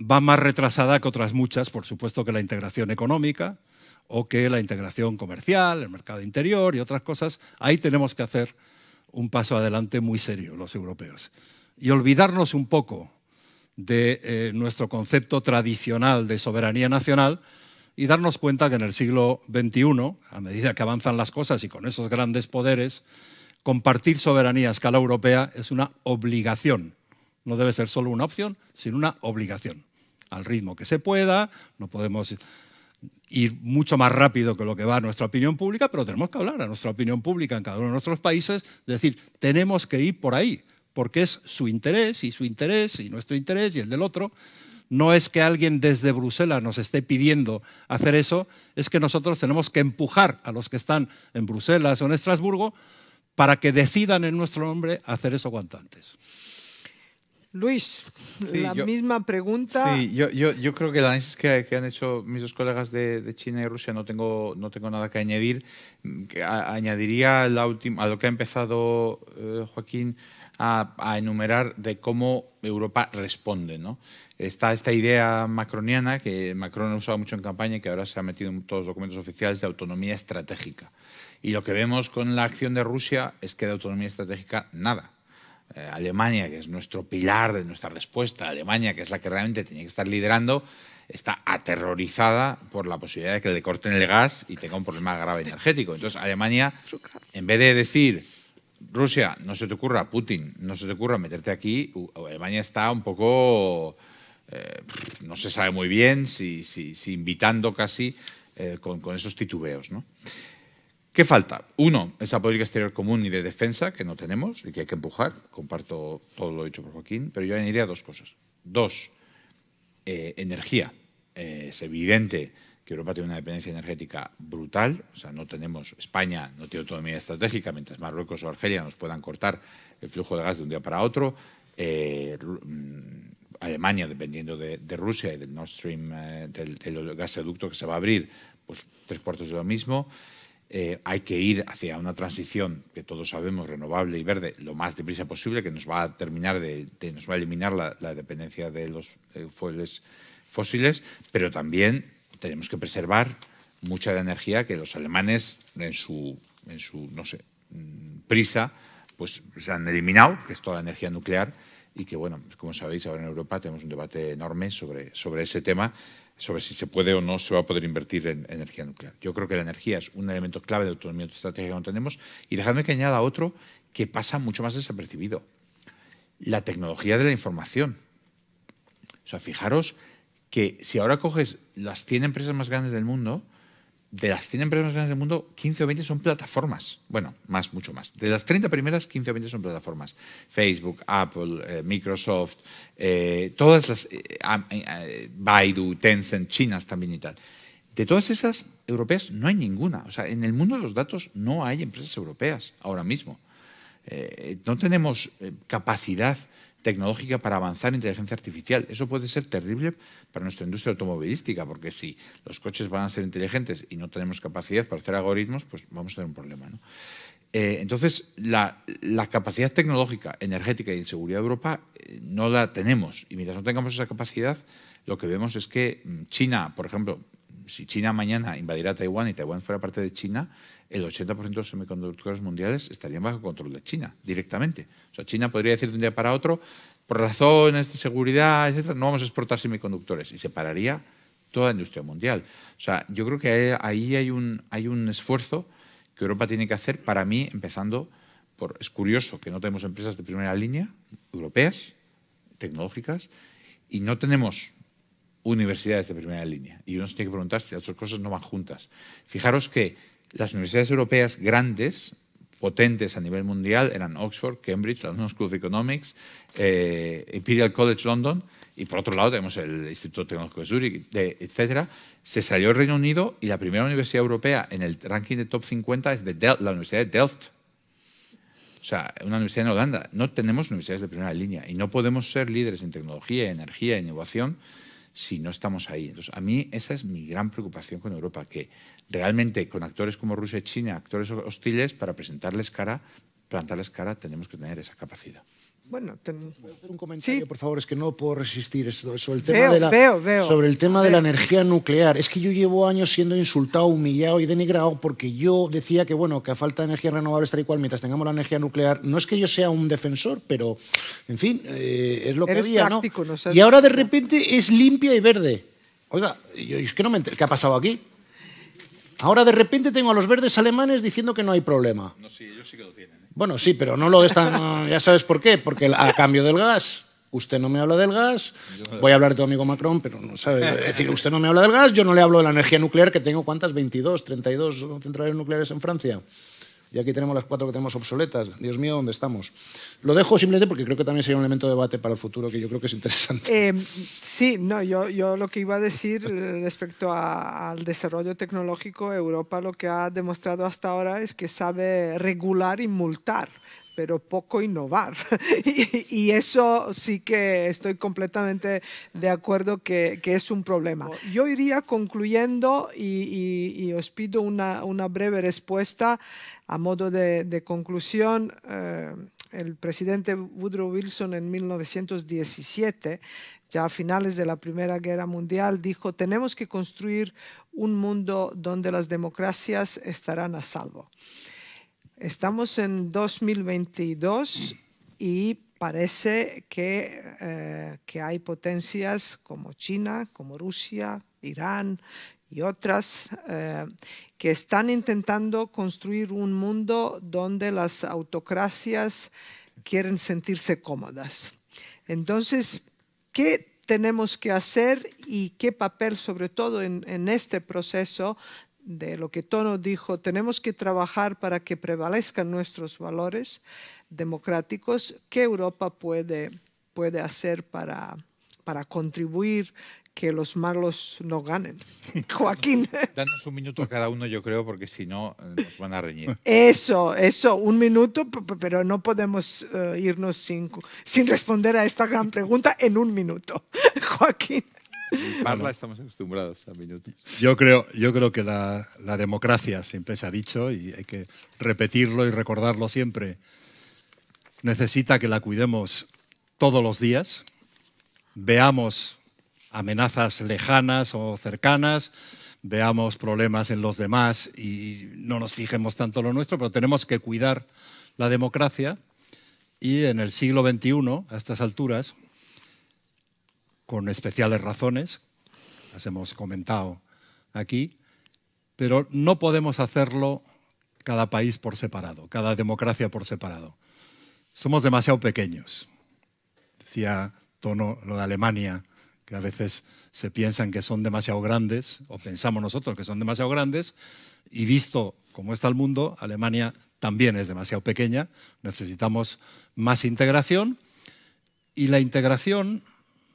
va más retrasada que otras muchas, por supuesto que la integración económica, o que la integración comercial, el mercado interior y otras cosas, ahí tenemos que hacer un paso adelante muy serio los europeos. Y olvidarnos un poco de eh, nuestro concepto tradicional de soberanía nacional y darnos cuenta que en el siglo XXI, a medida que avanzan las cosas y con esos grandes poderes, compartir soberanía a escala europea es una obligación. No debe ser solo una opción, sino una obligación. Al ritmo que se pueda, no podemos ir mucho más rápido que lo que va a nuestra opinión pública, pero tenemos que hablar a nuestra opinión pública en cada uno de nuestros países, es decir, tenemos que ir por ahí, porque es su interés y su interés y nuestro interés y el del otro. No es que alguien desde Bruselas nos esté pidiendo hacer eso, es que nosotros tenemos que empujar a los que están en Bruselas o en Estrasburgo para que decidan en nuestro nombre hacer eso cuanto antes. Luis, la misma pregunta. Sí, yo, yo, yo, creo que el análisis que, que han hecho mis dos colegas de, de, China y Rusia no tengo, no tengo nada que añadir. Que añadiría la última, a lo que ha empezado eh, Joaquín a, a, enumerar de cómo Europa responde. ¿no? Está esta idea macroniana que Macron ha usado mucho en campaña y que ahora se ha metido en todos los documentos oficiales de autonomía estratégica. Y lo que vemos con la acción de Rusia es que de autonomía estratégica nada. Eh, Alemania, que es nuestro pilar de nuestra respuesta, Alemania, que es la que realmente tenía que estar liderando, está aterrorizada por la posibilidad de que le corten el gas y tenga un problema grave energético. Entonces, Alemania, en vez de decir, Rusia, no se te ocurra, Putin, no se te ocurra meterte aquí, Alemania está un poco, eh, no se sabe muy bien, si, invitando casi eh, con, con, esos titubeos. ¿no? ¿Qué falta? Uno, esa política exterior común y de defensa que no tenemos y que hay que empujar. Comparto todo lo dicho por Joaquín, pero yo añadiría dos cosas. Dos, eh, energía. Eh, es evidente que Europa tiene una dependencia energética brutal, o sea, no tenemos, España no tiene autonomía estratégica, mientras Marruecos o Argelia nos puedan cortar el flujo de gas de un día para otro. Eh, mm, Alemania, dependiendo de, Rusia y del Nord Stream, del, del gasoducto que se va a abrir, pues tres cuartos de lo mismo. Eh, hay que ir hacia una transición que todos sabemos renovable y verde lo más deprisa posible, que nos va a terminar de, nos va a eliminar la, dependencia de los eh, fueles fósiles, pero también tenemos que preservar mucha de la energía que los alemanes en su, en su no sé, mm, prisa pues se han eliminado, que es toda la energía nuclear y que bueno, como sabéis ahora en Europa tenemos un debate enorme sobre, sobre ese tema sobre si se puede o no se va a poder invertir en energía nuclear. Yo creo que la energía es un elemento clave de autonomía estratégica que no tenemos y dejadme que añada otro que pasa mucho más desapercibido. La tecnología de la información. O sea, fijaros que si ahora coges las 100 empresas más grandes del mundo, de las 100 empresas grandes del mundo, 15 o 20 son plataformas. Bueno, más, mucho más. De las 30 primeras, 15 o 20 son plataformas. Facebook, Apple, eh, Microsoft, eh, todas las, eh, Baidu, Tencent, chinas también y tal. De todas esas europeas no hay ninguna. O sea, en el mundo de los datos no hay empresas europeas ahora mismo. No tenemos capacidad tecnológica para avanzar en inteligencia artificial. Eso puede ser terrible para nuestra industria automovilística, porque si los coches van a ser inteligentes y no tenemos capacidad para hacer algoritmos, pues vamos a tener un problema. Eh, entonces, la, capacidad tecnológica, energética y en seguridad de Europa eh, no la tenemos. Y mientras no tengamos esa capacidad, lo que vemos es que mm, China, por ejemplo, si China mañana invadiera Taiwán y Taiwán fuera parte de China, el 80% de los semiconductores mundiales estarían bajo control de China, directamente. O sea, China podría decir de un día para otro, por razones de seguridad, etcétera, no vamos a exportar semiconductores y se pararía toda la industria mundial. O sea, yo creo que ahí hay un, esfuerzo que Europa tiene que hacer, para mí, empezando por, es curioso que no tenemos empresas de primera línea, europeas, tecnológicas, y no tenemos universidades de primera línea. Y uno se tiene que preguntar si las dos cosas no van juntas. Fijaros que las universidades europeas grandes, potentes a nivel mundial, eran Oxford, Cambridge, la London School of Economics, eh, Imperial College London, y por otro lado tenemos el Instituto Tecnológico de Zurich, etc. Se salió el Reino Unido y la primera universidad europea en el ranking de top 50 es la Universidad de Delft. O sea, una universidad en Holanda. No tenemos universidades de primera línea y no podemos ser líderes en tecnología, energía, innovación si no estamos ahí. Entonces, a mí esa es mi gran preocupación con Europa, que realmente con actores como Rusia y China, actores hostiles, para presentarles cara, plantarles cara, tenemos que tener esa capacidad. Bueno, un comentario, sí. por favor, es que no puedo resistir esto, sobre el tema, Veo, de, la, veo, veo. sobre el tema de Veo. la energía nuclear. Es que yo llevo años siendo insultado, humillado y denigrado porque yo decía que, bueno, que a falta de energías renovables tal y cual, mientras tengamos la energía nuclear, no es que yo sea un defensor, pero, en fin, eh, es lo Eres que había, práctico, ¿no? Y ahora de repente es limpia y verde. Oiga, yo, es que no me enter- ¿qué ha pasado aquí? Ahora de repente tengo a los verdes alemanes diciendo que no hay problema. No, sí, ellos sí que lo tienen. Bueno, sí, pero no lo están. ya sabes por qué. Porque a cambio del gas, usted no me habla del gas. Voy a hablar de tu amigo Macron, pero no sabe. Es decir, usted no me habla del gas, yo no le hablo de la energía nuclear, que tengo cuántas, 22, 32 centrales nucleares en Francia. Y aquí tenemos las cuatro que tenemos obsoletas. Dios mío, ¿dónde estamos? Lo dejo simplemente porque creo que también sería un elemento de debate para el futuro que yo creo que es interesante. Eh, sí, no, yo, yo lo que iba a decir respecto a- al desarrollo tecnológico, Europa lo que ha demostrado hasta ahora es que sabe regular y multar pero poco innovar. y, y eso sí que estoy completamente de acuerdo que, que es un problema. Yo iría concluyendo y, y- y os pido una, una breve respuesta a modo de, de conclusión. eh, el presidente Woodrow Wilson en 1917, ya a finales de la Primera Guerra Mundial, dijo, tenemos que construir un mundo donde las democracias estarán a salvo. Estamos en 2022 y parece que, eh, que hay potencias como China, como Rusia, Irán y otras eh, que están intentando construir un mundo donde las autocracias quieren sentirse cómodas. Entonces, ¿qué tenemos que hacer y qué papel, sobre todo en, en este proceso de lo que Tono dijo, tenemos que trabajar para que prevalezcan nuestros valores democráticos? ¿Qué Europa puede, puede hacer para, para contribuir que los malos no ganen? Joaquín. Danos un minuto a cada uno, yo creo, porque si no eh, nos van a reñir. Eso, eso, un minuto, pero no podemos eh, irnos sin, sin responder a esta gran pregunta en un minuto. Joaquín. Parla, estamos acostumbrados a minutos. Yo creo, yo creo que la, la democracia, siempre se ha dicho, y hay que repetirlo y recordarlo siempre, necesita que la cuidemos todos los días, veamos amenazas lejanas o cercanas, veamos problemas en los demás y no nos fijemos tanto en lo nuestro, pero tenemos que cuidar la democracia. Y en el siglo XXI, a estas alturas, con especiales razones, las hemos comentado aquí, pero no podemos hacerlo cada país por separado, cada democracia por separado. Somos demasiado pequeños. Decía Tono lo de Alemania, que a veces se piensan que son demasiado grandes, o pensamos nosotros que son demasiado grandes, y visto cómo está el mundo, Alemania también es demasiado pequeña, necesitamos más integración, y la integración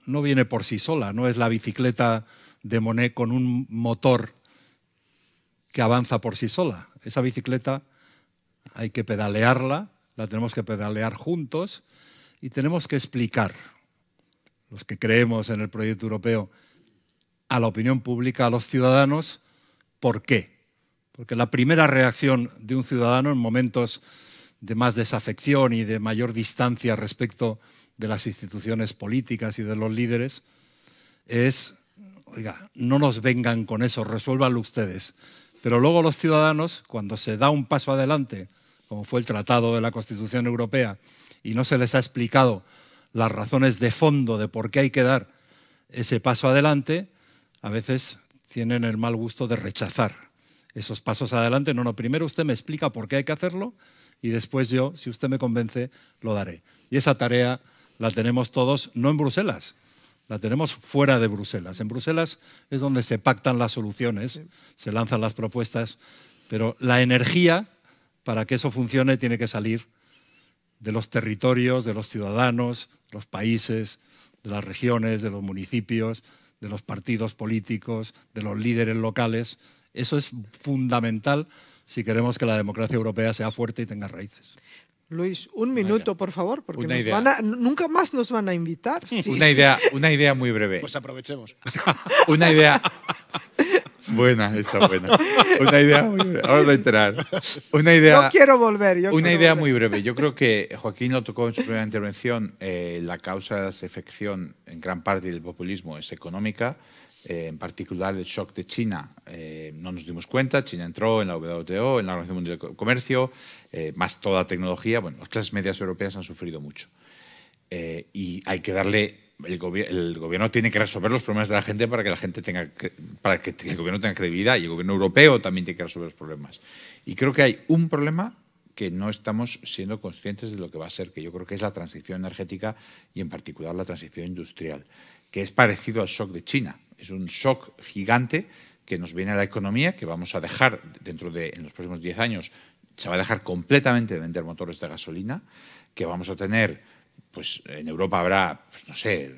no viene por sí sola, no es la bicicleta de Monet con un motor que avanza por sí sola. Esa bicicleta hay que pedalearla, la tenemos que pedalear juntos y tenemos que explicar, los que creemos en el proyecto europeo, a la opinión pública, a los ciudadanos, por qué. Porque la primera reacción de un ciudadano en momentos de más desafección y de mayor distancia respecto de las instituciones políticas y de los líderes es, oiga, no nos vengan con eso, resuélvanlo ustedes. Pero luego los ciudadanos, cuando se da un paso adelante, como fue el Tratado de la Constitución Europea, y no se les ha explicado las razones de fondo de por qué hay que dar ese paso adelante, a veces tienen el mal gusto de rechazar esos pasos adelante. No, no, primero usted me explica por qué hay que hacerlo y después yo, si usted me convence, lo daré. Y esa tarea la tenemos todos, no en Bruselas, la tenemos fuera de Bruselas. En Bruselas es donde se pactan las soluciones, se lanzan las propuestas, pero la energía para que eso funcione tiene que salir de los territorios, de los ciudadanos, de los países, de las regiones, de los municipios, de los partidos políticos, de los líderes locales. Eso es fundamental si queremos que la democracia europea sea fuerte y tenga raíces. Luis, un minuto, por favor, porque Una nos idea. van a- nunca más nos van a invitar. Sí. Una idea, una idea muy breve. Pues aprovechemos. Una idea buena, está buena. Una idea muy breve. Ahora voy a enterar. Una idea, Yo quiero volver. yo una quiero idea volver. muy breve. Yo creo que Joaquín lo tocó en su primera intervención. eh, la causa de la desafección en gran parte del populismo es económica. eh, en particular, el shock de China. eh, no nos dimos cuenta. China entró en la WTO, en la Organización Mundial de Comercio, eh, más toda tecnología. Bueno, las clases medias europeas han sufrido mucho. Eh, y hay que darle el, gobi- el gobierno tiene que resolver los problemas de la gente para que la gente tenga para que el gobierno tenga credibilidad y el gobierno europeo también tiene que resolver los problemas y creo que hay un problema que no estamos siendo conscientes de lo que va a ser que yo creo que es la transición energética y en particular la transición industrial que es parecido al shock de China es un shock gigante que nos viene a la economía que vamos a dejar dentro de en los próximos 10 años se va a dejar completamente de vender motores de gasolina que vamos a tener pues en Europa habrá, pues no sé,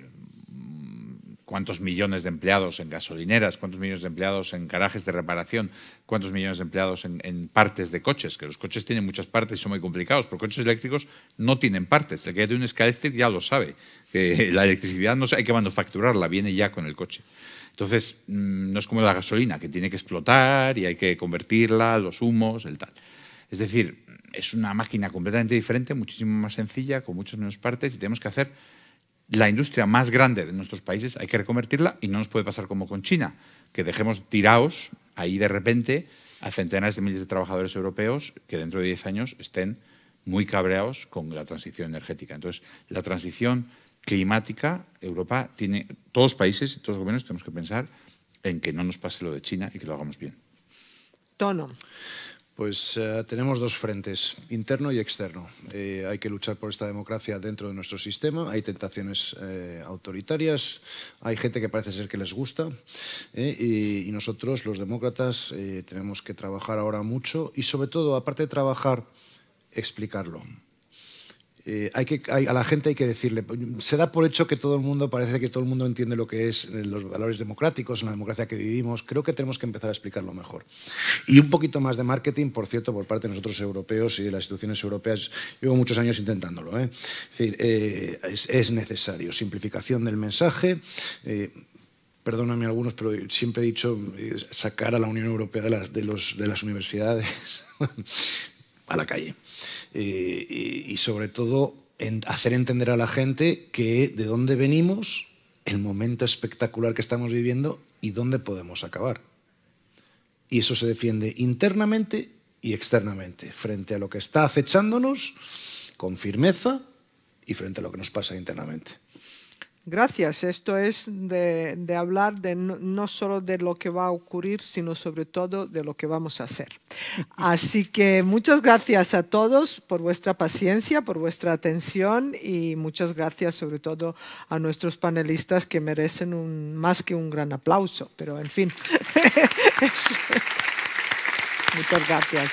cuántos millones de empleados en gasolineras, cuántos millones de empleados en garajes de reparación, cuántos millones de empleados en, partes de coches, que los coches tienen muchas partes y son muy complicados, pero coches eléctricos no tienen partes. El que tiene un Skystrip ya lo sabe, que la electricidad no hay que manufacturarla, viene ya con el coche. Entonces, mm, no es como la gasolina, que tiene que explotar y hay que convertirla, los humos, el tal. Es decir, es una máquina completamente diferente, muchísimo más sencilla, con muchas menos partes y tenemos que hacer la industria más grande de nuestros países, hay que reconvertirla y no nos puede pasar como con China, que dejemos tirados ahí de repente a centenares de miles de trabajadores europeos que dentro de 10 años estén muy cabreados con la transición energética. Entonces, la transición climática, Europa tiene, todos los países y todos los gobiernos tenemos que pensar en que no nos pase lo de China y que lo hagamos bien. Tono. Pues eh, tenemos dos frentes, interno y externo. Eh, hay que luchar por esta democracia dentro de nuestro sistema. Hay tentaciones eh, autoritarias, hay gente que parece ser que les gusta. y, nosotros, los demócratas, tenemos que trabajar ahora mucho y sobre todo, aparte de trabajar, explicarlo. Eh, hay que, a la gente hay que decirle, se da por hecho que todo el mundo, parece que todo el mundo entiende lo que es eh, los valores democráticos, en la democracia que vivimos. Creo que tenemos que empezar a explicarlo mejor. Y un poquito más de marketing, por cierto, por parte de nosotros europeos y de las instituciones europeas. Llevo muchos años intentándolo. ¿eh? Es necesario simplificación del mensaje. perdóname algunos, pero siempre he dicho sacar a la Unión Europea de las, de las universidades a la calle. Eh, y, sobre todo hacer entender a la gente que de dónde venimos, el momento espectacular que estamos viviendo y dónde podemos acabar. Y eso se defiende internamente y externamente, frente a lo que está acechándonos con firmeza y frente a lo que nos pasa internamente. Gracias. Esto es de, hablar de no, no solo de lo que va a ocurrir, sino sobre todo de lo que vamos a hacer. Así que muchas gracias a todos por vuestra paciencia, por vuestra atención y muchas gracias sobre todo a nuestros panelistas que merecen un, más que un gran aplauso. Pero en fin, muchas gracias.